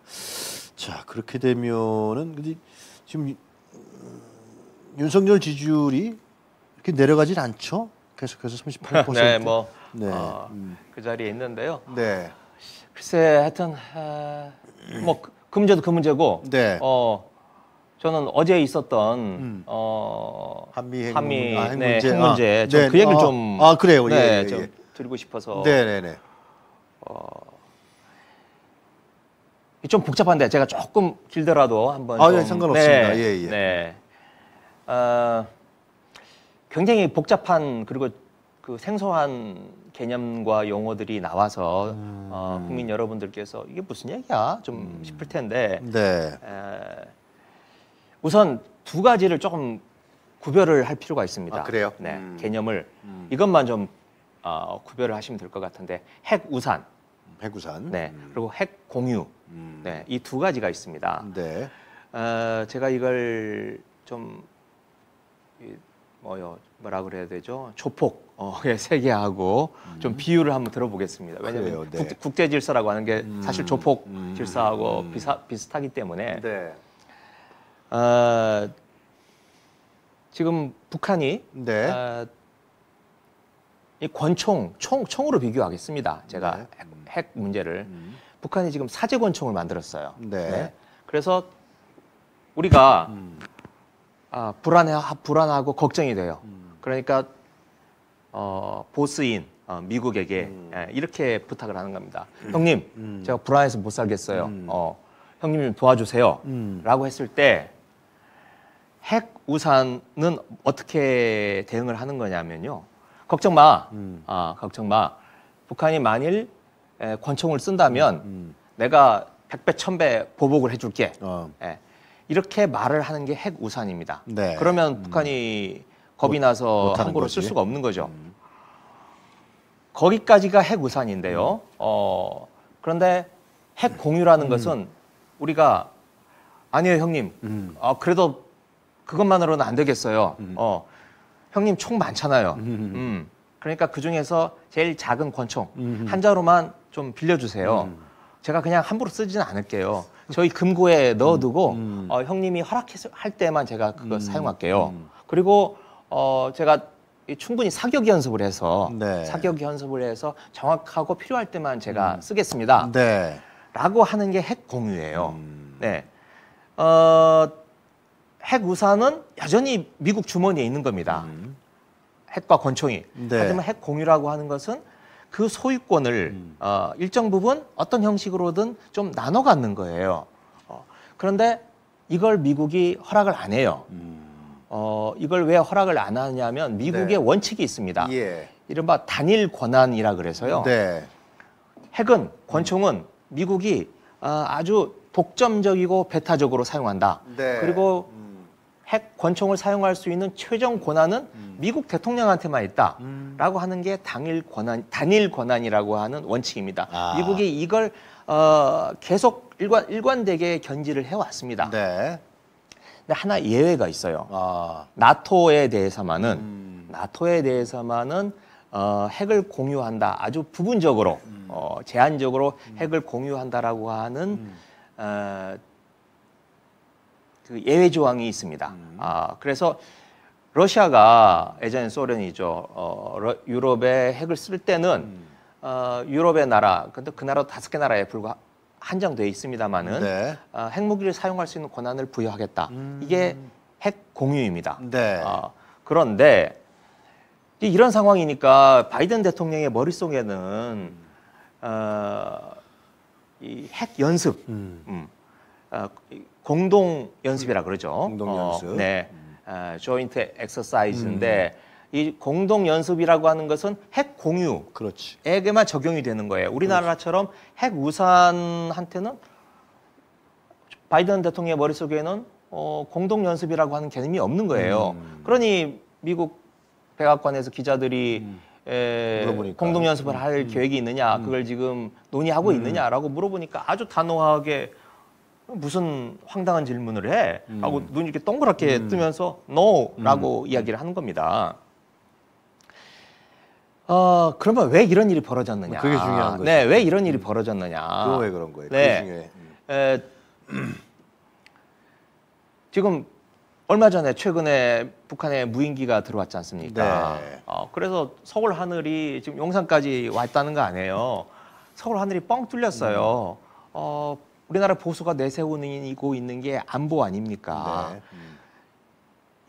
Speaker 1: 자, 그렇게 되면은 근데 지금 음, 윤석열 지지율이 이렇게 내려가질 않죠? 계속해서 38%.
Speaker 2: 네, 뭐그
Speaker 1: 네,
Speaker 2: 어,
Speaker 1: 음,
Speaker 2: 자리에 있는데요.
Speaker 1: 네,
Speaker 2: 글쎄, 하여튼 아, 뭐 그 문제도 그 문제고,
Speaker 1: 네.
Speaker 2: 어 저는 어제 있었던
Speaker 1: 음.
Speaker 2: 어
Speaker 1: 한미 핵,
Speaker 2: 한미
Speaker 1: 아, 핵
Speaker 2: 네,
Speaker 1: 문제.
Speaker 2: 핵 문제
Speaker 1: 아,
Speaker 2: 좀
Speaker 1: 네.
Speaker 2: 그 얘기를
Speaker 1: 아,
Speaker 2: 좀
Speaker 1: 아, 그래요?
Speaker 2: 네,
Speaker 1: 예, 예,
Speaker 2: 좀
Speaker 1: 예.
Speaker 2: 드리고 싶어서
Speaker 1: 네, 네, 네.
Speaker 2: 좀 복잡한데 제가 조금 길더라도 한번
Speaker 1: 아,
Speaker 2: 좀
Speaker 1: 예, 상관없습니다.
Speaker 2: 네,
Speaker 1: 예, 예.
Speaker 2: 네. 어, 굉장히 복잡한 그리고 그 생소한 개념과 용어들이 나와서
Speaker 1: 음.
Speaker 2: 어, 국민 여러분들께서 이게 무슨 얘기야 좀 싶을 텐데
Speaker 1: 네.
Speaker 2: 에, 우선 두 가지를 조금 구별을 할 필요가 있습니다.
Speaker 1: 아, 그래요?
Speaker 2: 네,
Speaker 1: 음.
Speaker 2: 개념을
Speaker 1: 음.
Speaker 2: 이것만 좀 어, 구별을 하시면 될 것 같은데 핵 우산,
Speaker 1: 해구산.
Speaker 2: 네,
Speaker 1: 음.
Speaker 2: 그리고 핵 공유,
Speaker 1: 음.
Speaker 2: 네, 이 두 가지가 있습니다.
Speaker 1: 네.
Speaker 2: 어, 제가 이걸 좀 이, 뭐요 뭐라 그래야 되죠? 조폭 어, 예, 세계하고 좀 비유를 한번 들어보겠습니다. 왜냐하면
Speaker 1: 음. 네.
Speaker 2: 국, 국제 질서라고 하는 게
Speaker 1: 음,
Speaker 2: 사실 조폭
Speaker 1: 음,
Speaker 2: 질서하고
Speaker 1: 음.
Speaker 2: 비사, 비슷하기 때문에
Speaker 1: 네.
Speaker 2: 어, 지금 북한이
Speaker 1: 네.
Speaker 2: 어, 이 권총 총 총으로 비교하겠습니다. 제가
Speaker 1: 네.
Speaker 2: 핵, 핵 문제를
Speaker 1: 음.
Speaker 2: 북한이 지금 사제 권총을 만들었어요.
Speaker 1: 네.
Speaker 2: 그래서 우리가
Speaker 1: 음.
Speaker 2: 아, 불안해 불안하고 걱정이 돼요.
Speaker 1: 음.
Speaker 2: 그러니까 어, 보스인 어, 미국에게
Speaker 1: 음.
Speaker 2: 예, 이렇게 부탁을 하는 겁니다. 형님,
Speaker 1: 음.
Speaker 2: 제가 불안해서 못 살겠어요.
Speaker 1: 음.
Speaker 2: 어, 형님 좀 도와주세요.
Speaker 1: 음.
Speaker 2: 라고 했을 때 핵 우산은 어떻게 대응을 하는 거냐면요. 걱정 마.
Speaker 1: 음.
Speaker 2: 아, 걱정 마. 북한이 만일 에, 권총을 쓴다면
Speaker 1: 음.
Speaker 2: 내가 백배 천배 보복을 해줄게.
Speaker 1: 어.
Speaker 2: 예. 이렇게 말을 하는 게 핵 우산입니다.
Speaker 1: 네.
Speaker 2: 그러면 북한이 겁이
Speaker 1: 못-
Speaker 2: 나서 함부로
Speaker 1: 거지.
Speaker 2: 쓸 수가 없는 거죠.
Speaker 1: 음.
Speaker 2: 거기까지가 핵 우산인데요. 어, 그런데 핵 공유라는 것은 우리가 아니에요, 형님.
Speaker 1: 음.
Speaker 2: 아, 그래도 그것만으로는 안 되겠어요.
Speaker 1: 음.
Speaker 2: 어, 형님 총 많잖아요.
Speaker 1: 음.
Speaker 2: 음. 그러니까 그 중에서 제일 작은 권총
Speaker 1: 음.
Speaker 2: 한 자루만 좀 빌려주세요.
Speaker 1: 음.
Speaker 2: 제가 그냥 함부로 쓰지는 않을게요. 저희 금고에 넣어두고
Speaker 1: 음.
Speaker 2: 어, 형님이 허락해서 할 때만 제가 그거
Speaker 1: 음.
Speaker 2: 사용할게요.
Speaker 1: 음.
Speaker 2: 그리고 어, 제가 이 충분히 사격 연습을 해서
Speaker 1: 네.
Speaker 2: 사격 연습을 해서 정확하고 필요할 때만 제가
Speaker 1: 음.
Speaker 2: 쓰겠습니다.
Speaker 1: 네.
Speaker 2: 라고 하는 게 핵 공유예요.
Speaker 1: 음.
Speaker 2: 네. 어, 핵 우산은 여전히 미국 주머니에 있는 겁니다.
Speaker 1: 음.
Speaker 2: 핵과 권총이.
Speaker 1: 네.
Speaker 2: 하지만 핵 공유라고 하는 것은 그 소유권을
Speaker 1: 음.
Speaker 2: 어, 일정 부분 어떤 형식으로든 좀 나눠 갖는 거예요. 어, 그런데 이걸 미국이 허락을 안 해요.
Speaker 1: 음.
Speaker 2: 어, 이걸 왜 허락을 안 하냐면 미국의
Speaker 1: 네.
Speaker 2: 원칙이 있습니다.
Speaker 1: 예.
Speaker 2: 이른바 단일 권한이라 그래서요.
Speaker 1: 네.
Speaker 2: 핵은 권총은 미국이 아, 아주 독점적이고 배타적으로 사용한다.
Speaker 1: 네.
Speaker 2: 그리고
Speaker 1: 음.
Speaker 2: 핵 권총을 사용할 수 있는 최종 권한은 미국 대통령한테만 있다.
Speaker 1: 음.
Speaker 2: 라고 하는 게 당일 권한, 단일 권한이라고 하는 원칙입니다.
Speaker 1: 아.
Speaker 2: 미국이 이걸 어, 계속 일관, 일관되게 견지를 해왔습니다.
Speaker 1: 네.
Speaker 2: 근데 하나 예외가 있어요.
Speaker 1: 아.
Speaker 2: 나토에 대해서만은
Speaker 1: 음.
Speaker 2: 나토에 대해서만은 어, 핵을 공유한다. 아주 부분적으로
Speaker 1: 음.
Speaker 2: 어, 제한적으로 핵을 공유한다라고 하는
Speaker 1: 음.
Speaker 2: 어, 그 예외 조항이 있습니다.
Speaker 1: 음.
Speaker 2: 아, 그래서 러시아가 예전 소련이죠. 어, 러- 유럽에 핵을 쓸 때는
Speaker 1: 음.
Speaker 2: 어, 유럽의 나라, 근데 그 나라 다섯 개 나라에 불과 한정돼 있습니다만은
Speaker 1: 네.
Speaker 2: 어, 핵무기를 사용할 수 있는 권한을 부여하겠다.
Speaker 1: 음.
Speaker 2: 이게 핵 공유입니다.
Speaker 1: 네.
Speaker 2: 어, 그런데 이- 이런 상황이니까 바이든 대통령의 머릿속에는 어, 이핵 연습,
Speaker 1: 음.
Speaker 2: 음, 어, 이 공동 연습이라 그러죠.
Speaker 1: 공동 연습.
Speaker 2: 어, 네, 어, joint exercise인데 이 공동 연습이라고 하는 것은 핵 공유.
Speaker 1: 그렇지.
Speaker 2: 에게만 적용이 되는 거예요. 우리나라처럼 핵 우산한테는 바이든 대통령의 머릿속에는 어, 공동 연습이라고 하는 개념이 없는 거예요.
Speaker 1: 음.
Speaker 2: 그러니 미국 백악관에서 기자들이 에,
Speaker 1: 물어보니까.
Speaker 2: 공동 연습을 할 계획이 있느냐, 그걸 지금 논의하고 있느냐라고 물어보니까 아주 단호하게 무슨 황당한 질문을 해? 하고 눈 이렇게 동그랗게 뜨면서 no라고 이야기를 하는 겁니다. 어, 그러면 왜 이런 일이 벌어졌느냐?
Speaker 1: 그게 중요한 거죠.
Speaker 2: 네, 왜 이런 일이 벌어졌느냐?
Speaker 1: 그거 왜 그런 거예요?
Speaker 2: 네.
Speaker 1: 그게 중요해. 음.
Speaker 2: 에, 지금 얼마 전에 최근에 북한에 무인기가 들어왔지 않습니까?
Speaker 1: 네.
Speaker 2: 어, 그래서 서울 하늘이 지금 용산까지 왔다는 거 아니에요. 서울 하늘이 뻥 뚫렸어요.
Speaker 1: 음.
Speaker 2: 어, 우리나라 보수가 내세우고 있는 게 안보 아닙니까?
Speaker 1: 네. 음.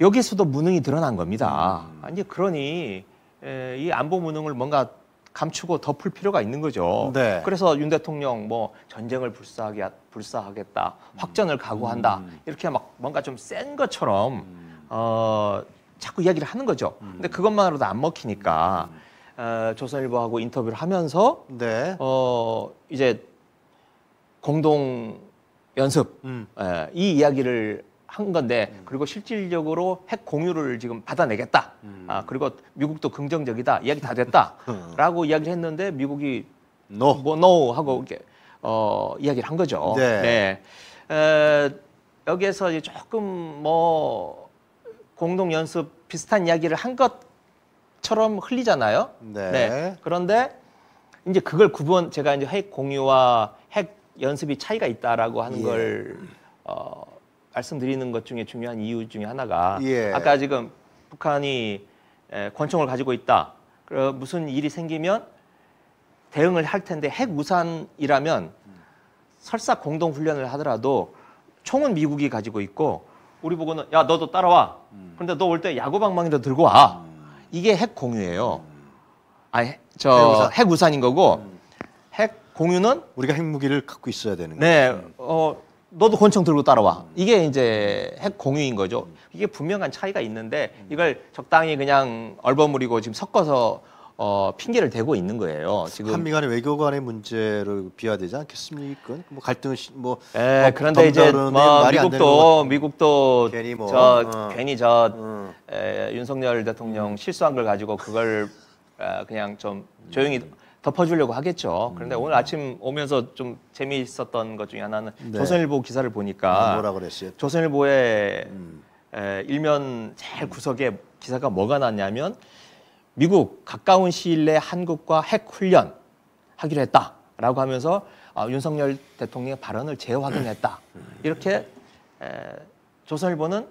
Speaker 2: 여기서도 무능이 드러난 겁니다.
Speaker 1: 음.
Speaker 2: 아니 그러니 에, 이 안보 무능을 뭔가 감추고 덮을 필요가 있는 거죠.
Speaker 1: 네.
Speaker 2: 그래서 윤 대통령 뭐 전쟁을 불사하게 불사하겠다, 확전을 각오한다
Speaker 1: 음.
Speaker 2: 이렇게 막 뭔가 좀 센 것처럼 어, 자꾸 이야기를 하는 거죠.
Speaker 1: 음.
Speaker 2: 근데 그것만으로도 안 먹히니까 어, 조선일보하고 인터뷰를 하면서
Speaker 1: 네.
Speaker 2: 어, 이제 공동 연습
Speaker 1: 음.
Speaker 2: 예, 이 이야기를 한 건데 그리고 실질적으로 핵 공유를 지금 받아내겠다.
Speaker 1: 음.
Speaker 2: 아 그리고 미국도 긍정적이다. 이야기 다 됐다라고 이야기를 했는데 미국이
Speaker 1: 노.
Speaker 2: 뭐 no 하고 이렇게 어 이야기를 한 거죠.
Speaker 1: 네.
Speaker 2: 에, 여기에서 이제 조금 뭐 공동 연습 비슷한 이야기를 한 것처럼 흘리잖아요.
Speaker 1: 네.
Speaker 2: 그런데 이제 그걸 구분 제가 이제 핵 공유와 핵 연습이 차이가 있다라고 하는
Speaker 1: 예.
Speaker 2: 걸 어, 말씀드리는 것 중에 중요한 이유 중에 하나가
Speaker 1: 예.
Speaker 2: 아까 지금 북한이 에, 권총을 가지고 있다. 그 무슨 일이 생기면 대응을 할 텐데 핵 우산이라면 설사 공동 훈련을 하더라도 총은 미국이 가지고 있고 우리 보고는 야 너도 따라와. 그런데 너 올 때 야구 방망이도 들고 와. 이게 핵 공유예요. 아니 핵저
Speaker 1: 우산.
Speaker 2: 핵 우산인 거고 핵 공유는
Speaker 1: 우리가 핵무기를 갖고 있어야 되는 거예요.
Speaker 2: 네, 어, 너도 권총 들고 따라와. 이게 이제 핵 공유인 거죠. 이게 분명한 차이가 있는데 이걸 적당히 그냥 얼버무리고 지금 섞어서 어, 핑계를 대고 있는 거예요. 지금.
Speaker 1: 한미 간의 외교 간의 문제를 비화되지 않겠습니까? 뭐 갈등을 시- 뭐
Speaker 2: 에,
Speaker 1: 뭐
Speaker 2: 그런데 이제 뭐 미국도
Speaker 1: 것
Speaker 2: 미국도
Speaker 1: 괜히 뭐,
Speaker 2: 저
Speaker 1: 어.
Speaker 2: 괜히 저
Speaker 1: 음.
Speaker 2: 에, 윤석열 대통령 실수한 걸 가지고 그걸 아, 그냥 좀 조용히 덮어주려고 하겠죠. 그런데 오늘 아침 오면서 좀 재미있었던 것 중에 하나는
Speaker 1: 네.
Speaker 2: 조선일보 기사를 보니까
Speaker 1: 뭐라 그랬어요?
Speaker 2: 조선일보의
Speaker 1: 음.
Speaker 2: 에, 일면 제일 구석에 기사가 뭐가 났냐면 미국 가까운 시일 내 한국과 핵 훈련 하기로 했다라고 하면서 아, 윤석열 대통령의 발언을 재확인했다 이렇게 에, 조선일보는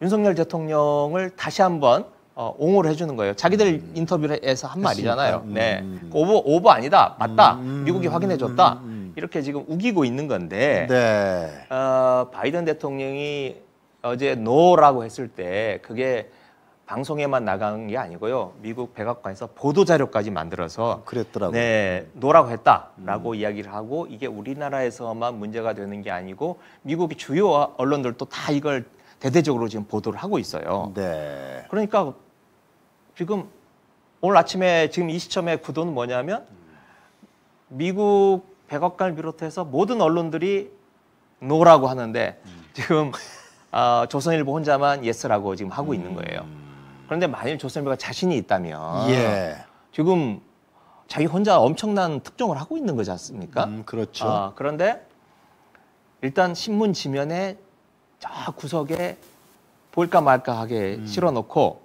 Speaker 2: 윤석열 대통령을 다시 한번 어, 옹호를 해주는 거예요. 자기들 인터뷰에서 한 말이잖아요.
Speaker 1: 음.
Speaker 2: 네, 오버 오버 아니다, 맞다.
Speaker 1: 음.
Speaker 2: 미국이 확인해줬다.
Speaker 1: 음.
Speaker 2: 이렇게 지금 우기고 있는 건데
Speaker 1: 네.
Speaker 2: 어, 바이든 대통령이 어제 no라고 했을 때 그게 방송에만 나간 게 아니고요. 미국 백악관에서 보도 자료까지 만들어서
Speaker 1: 그랬더라고요.
Speaker 2: 네, no라고 했다라고 이야기를 하고 이게 우리나라에서만 문제가 되는 게 아니고 미국의 주요 언론들도 다 이걸 대대적으로 지금 보도를 하고 있어요.
Speaker 1: 네.
Speaker 2: 그러니까 지금 오늘 아침에 지금 이 시점의 구도는 뭐냐면 미국 백악관을 비롯해서 모든 언론들이 no라고 하는데 지금 아, 조선일보 혼자만 yes라고 지금 하고 있는 거예요. 그런데 만일 조선일보가 자신이 있다면
Speaker 1: 예.
Speaker 2: 지금 자기 혼자 엄청난 특종을 하고 있는 거지 않습니까?
Speaker 1: 음, 그렇죠.
Speaker 2: 아, 그런데 일단 신문 지면에 저 구석에 볼까 말까 하게
Speaker 1: 음.
Speaker 2: 실어놓고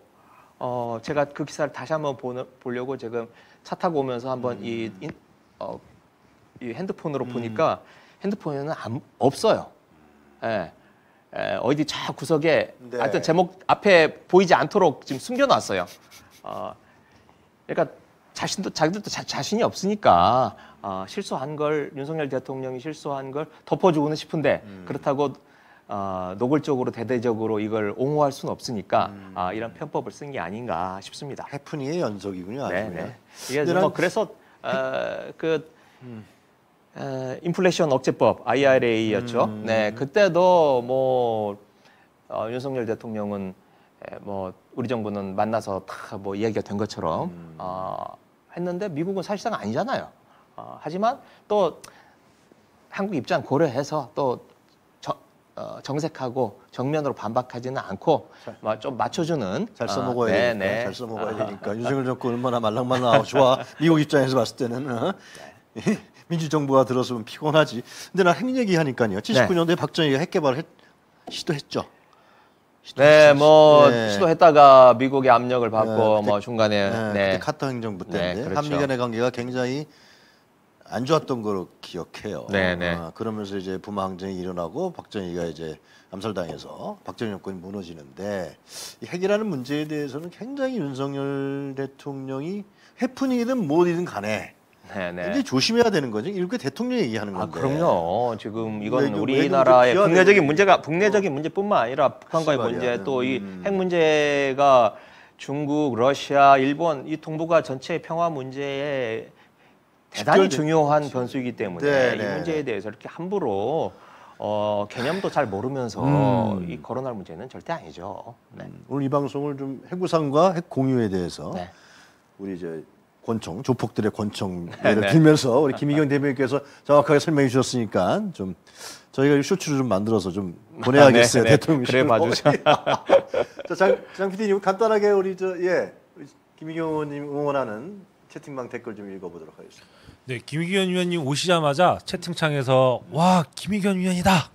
Speaker 2: 어, 제가 그 기사를 다시 한번 보려고 지금 차 타고 오면서 한번 이,
Speaker 1: 음.
Speaker 2: 인- 어, 이 핸드폰으로 보니까 핸드폰에는 안- 없어요. 예. 에, 어디 저 구석에
Speaker 1: 네.
Speaker 2: 하여튼 제목 앞에 보이지 않도록 지금 숨겨놨어요. 어, 그러니까 자신도 자기들도 자, 자신이 없으니까 어, 실수한 걸 윤석열 대통령이 실수한 걸 덮어주고는 싶은데 그렇다고 어, 노골적으로 대대적으로 이걸 옹호할 수는 없으니까 아, 이런 편법을 쓴 게 아닌가 싶습니다.
Speaker 1: 해프닝의 연속이군요.
Speaker 2: 네. 네. 이게 뭐
Speaker 1: 난-
Speaker 2: 그래서 어, 그 어, 인플레이션 억제법 IRA였죠.
Speaker 1: 음.
Speaker 2: 네, 그때도 뭐 어, 윤석열 대통령은 에, 뭐 우리 정부는 만나서 다 뭐 이야기가 된 것처럼
Speaker 1: 음.
Speaker 2: 어, 했는데 미국은 사실상 아니잖아요. 어, 하지만 또 한국 입장 고려해서 또 저, 어, 정색하고 정면으로 반박하지는 않고 뭐좀 맞춰주는
Speaker 1: 잘
Speaker 2: 어,
Speaker 1: 써먹어야
Speaker 2: 네,
Speaker 1: 되니까
Speaker 2: 네.
Speaker 1: 잘 써먹어야
Speaker 2: 아,
Speaker 1: 되니까 윤석열 정권 얼마나 말랑말랑하고 좋아 미국 입장에서 봤을 때는 어? 민주정부가 들어서면 피곤하지 근데 나 핵 얘기하니까요 79년도에 박정희가 핵 개발을 했, 시도했죠
Speaker 2: 네, 뭐
Speaker 1: 네.
Speaker 2: 시도했다가 미국의 압력을 받고
Speaker 1: 네, 그때-
Speaker 2: 뭐 중간에
Speaker 1: 네,
Speaker 2: 네.
Speaker 1: 카터 행정부 때인데
Speaker 2: 네, 그렇죠.
Speaker 1: 한미 간의 관계가 굉장히 안 좋았던 거로 기억해요.
Speaker 2: 네, 네.
Speaker 1: 아, 그러면서 이제 부마 항쟁이 일어나고 박정희가 이제 암살당해서 박정희 정권이 무너지는데 이 핵이라는 문제에 대해서는 굉장히 윤석열 대통령이 해프닝이든 뭐이든 간에
Speaker 2: 네, 네.
Speaker 1: 굉장히 조심해야 되는 거죠. 이렇게 대통령이 얘기하는
Speaker 2: 아,
Speaker 1: 건데.
Speaker 2: 그럼요. 지금 이건
Speaker 1: 외교-
Speaker 2: 우리나라의 국내적인 문제가 국내적인 문제뿐만 아니라 북한과의
Speaker 1: 말이야.
Speaker 2: 문제 또이
Speaker 1: 음.
Speaker 2: 핵 문제가 중국, 러시아, 일본 이 동북아 전체의 평화 문제에 대단히 중요한 변수이기 때문에
Speaker 1: 네,
Speaker 2: 이
Speaker 1: 네,
Speaker 2: 문제에
Speaker 1: 네.
Speaker 2: 대해서 이렇게 함부로 어, 개념도 잘 모르면서
Speaker 1: 음.
Speaker 2: 이 거론할 문제는 절대 아니죠. 네.
Speaker 1: 음, 오늘 이 방송을 좀 핵우상과 핵 공유에 대해서
Speaker 2: 네.
Speaker 1: 우리 이제 권총 조폭들의 권총
Speaker 2: 네, 네.
Speaker 1: 들면서 우리 김희경 대변인께서 정확하게 설명해 주셨으니까 좀 저희가 이 쇼츠를 좀 만들어서 좀 보내야겠어요
Speaker 2: 네, 네.
Speaker 1: 대통령실로.
Speaker 2: 그래 봐주죠.
Speaker 1: 자장 장 PD님 간단하게 우리 저예 김희경 의원님 응원하는 채팅방 댓글 좀 읽어보도록 하겠습니다.
Speaker 3: 네, 김의견 위원님 오시자마자 채팅창에서 와 김의견 위원이다.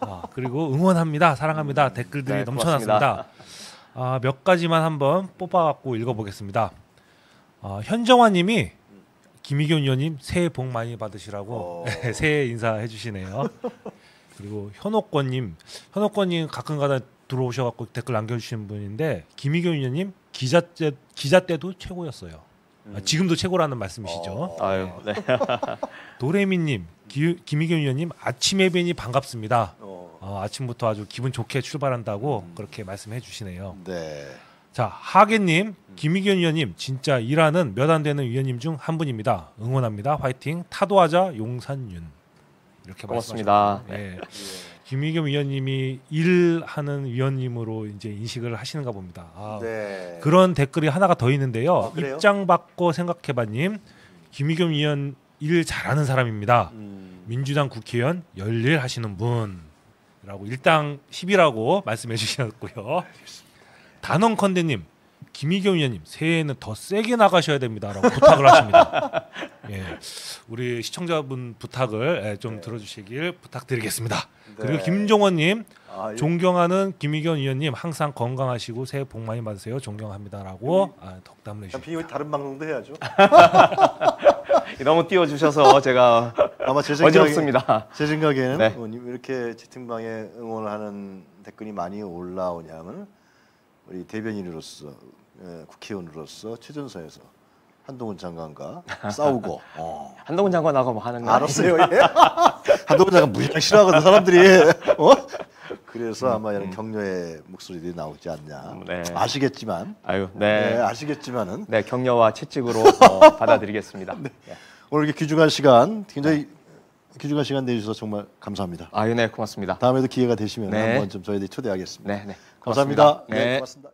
Speaker 3: 아, 그리고 응원합니다, 사랑합니다 댓글들이
Speaker 2: 네,
Speaker 3: 넘쳐났습니다. 아, 몇 가지만 한번 뽑아갖고 읽어보겠습니다. 아, 현정화님이 김의견 위원님 새해 복 많이 받으시라고
Speaker 1: 어.
Speaker 3: 새해 인사해 주시네요. 그리고 현옥권님, 현옥권님 가끔가다 들어오셔갖고 댓글 남겨주시는 분인데 김의견 위원님 기자 때 기자 때도 최고였어요. 아, 지금도 최고라는 말씀이시죠.
Speaker 1: 어.
Speaker 2: 아유, 네.
Speaker 3: 도레미님, 기- 김희경 위원님 아침에 뵈니 반갑습니다.
Speaker 1: 어,
Speaker 3: 어, 아침부터 아주 기분 좋게 출발한다고 그렇게 말씀해 주시네요.
Speaker 1: 네.
Speaker 3: 자 하계님, 김희경 위원님 진짜 일하는 몇 안 되는 위원님 중 한 분입니다. 응원합니다. 화이팅. 타도하자 용산윤 이렇게
Speaker 2: 고맙습니다.
Speaker 3: 말씀하셨고요. 예. 김희경 위원님이 일하는 위원님으로 이제 인식을 하시는가 봅니다. 아,
Speaker 1: 네.
Speaker 3: 그런 댓글이 하나가 더 있는데요.
Speaker 1: 아?
Speaker 3: 입장 바꿔 생각해봐님, 김희겸 위원 일 잘하는 사람입니다.
Speaker 1: 음,
Speaker 3: 민주당 국회의원 열일 하시는 분이라고 일당 10이라고 말씀해 주셨고요. 단원컨대님, 김희겸 위원님 새해에는 더 세게 나가셔야 됩니다라고 부탁을 하십니다. 예, 우리 시청자분 부탁을 예, 좀 들어주시길 부탁드리겠습니다. 그리고
Speaker 1: 네.
Speaker 3: 김종원님,
Speaker 1: 아, 이-
Speaker 3: 존경하는 김희겸 위원님 항상 건강하시고 새해 복 많이 받으세요. 존경합니다라고 아, 덕담을
Speaker 1: 장
Speaker 3: 해주셨습니다.
Speaker 1: 다른 방송도 해야죠.
Speaker 2: 너무 띄워주셔서 제가
Speaker 1: 아마 제 생각에
Speaker 2: 어지럽습니다.
Speaker 1: 제 생각에는
Speaker 2: 네.
Speaker 1: 의원님 이렇게 채팅방에 응원을 하는 댓글이 많이 올라오냐면 우리 대변인으로서 예, 국회의원으로서 최전선에서 한동훈 장관과 싸우고 어.
Speaker 2: 한동훈 장관하고 뭐 하는 거
Speaker 1: 알았어요. 예. 한동훈 장관 무지하게 싫어하거든 사람들이. 어? 그래서 아마 이런 격려의 목소리들이 나오지 않냐.
Speaker 2: 네.
Speaker 1: 아시겠지만,
Speaker 2: 아유,
Speaker 1: 네.
Speaker 2: 네.
Speaker 1: 아시겠지만은
Speaker 2: 네, 격려와 채찍으로 어, 받아들이겠습니다. 네.
Speaker 1: 오늘 이렇게 귀중한 시간, 굉장히 귀중한 시간 내주셔서 정말 감사합니다.
Speaker 2: 아유, 네, 고맙습니다.
Speaker 1: 다음에도 기회가 되시면
Speaker 2: 네.
Speaker 1: 한번 좀 저희들이 초대하겠습니다.
Speaker 2: 네, 네.
Speaker 1: 감사합니다.
Speaker 2: 고맙습니다.
Speaker 1: 네,
Speaker 2: 네.
Speaker 1: 고맙습니다.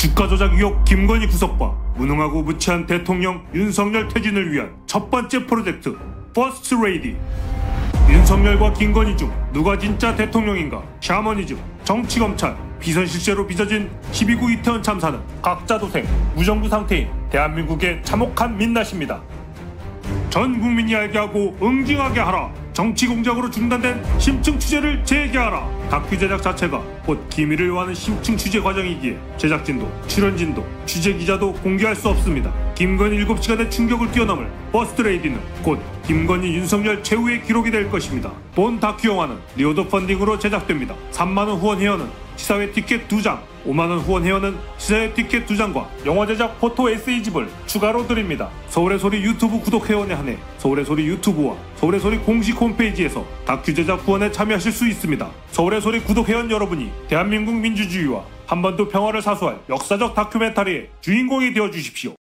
Speaker 4: 주가 조작 의혹 김건희 구속과 무능하고 무치한 대통령 윤석열 퇴진을 위한 첫 번째 프로젝트 퍼스트 레이디 윤석열과 김건희 중 누가 진짜 대통령인가 샤머니즘 정치검찰 비선실세로 빚어진 10.29 이태원 참사는 각자 도생 무정부 상태인 대한민국의 참혹한 민낯입니다 전 국민이 알게 하고 응징하게 하라. 정치 공작으로 중단된 심층 취재를 재개하라. 다큐 제작 자체가 곧 기밀을 요하는 심층 취재 과정이기에 제작진도 출연진도 취재 기자도 공개할 수 없습니다. 김건희 7시간의 충격을 뛰어넘을 퍼스트 레이디는 곧 김건희 윤석열 최후의 기록이 될 것입니다. 본 다큐 영화는 reward funding으로 제작됩니다. 3만원 후원 회원은 시사회 티켓 2장, 5만원 후원 회원은 시사회 티켓 2장과 영화 제작 포토 에세이 집을 추가로 드립니다. 서울의 소리 유튜브 구독 회원에 한해 서울의 소리 유튜브와 서울의 소리 공식 홈페이지에서 다큐 제작 후원에 참여하실 수 있습니다. 서울의 소리 구독 회원 여러분이 대한민국 민주주의와 한반도 평화를 사수할 역사적 다큐멘터리의 주인공이 되어 주십시오.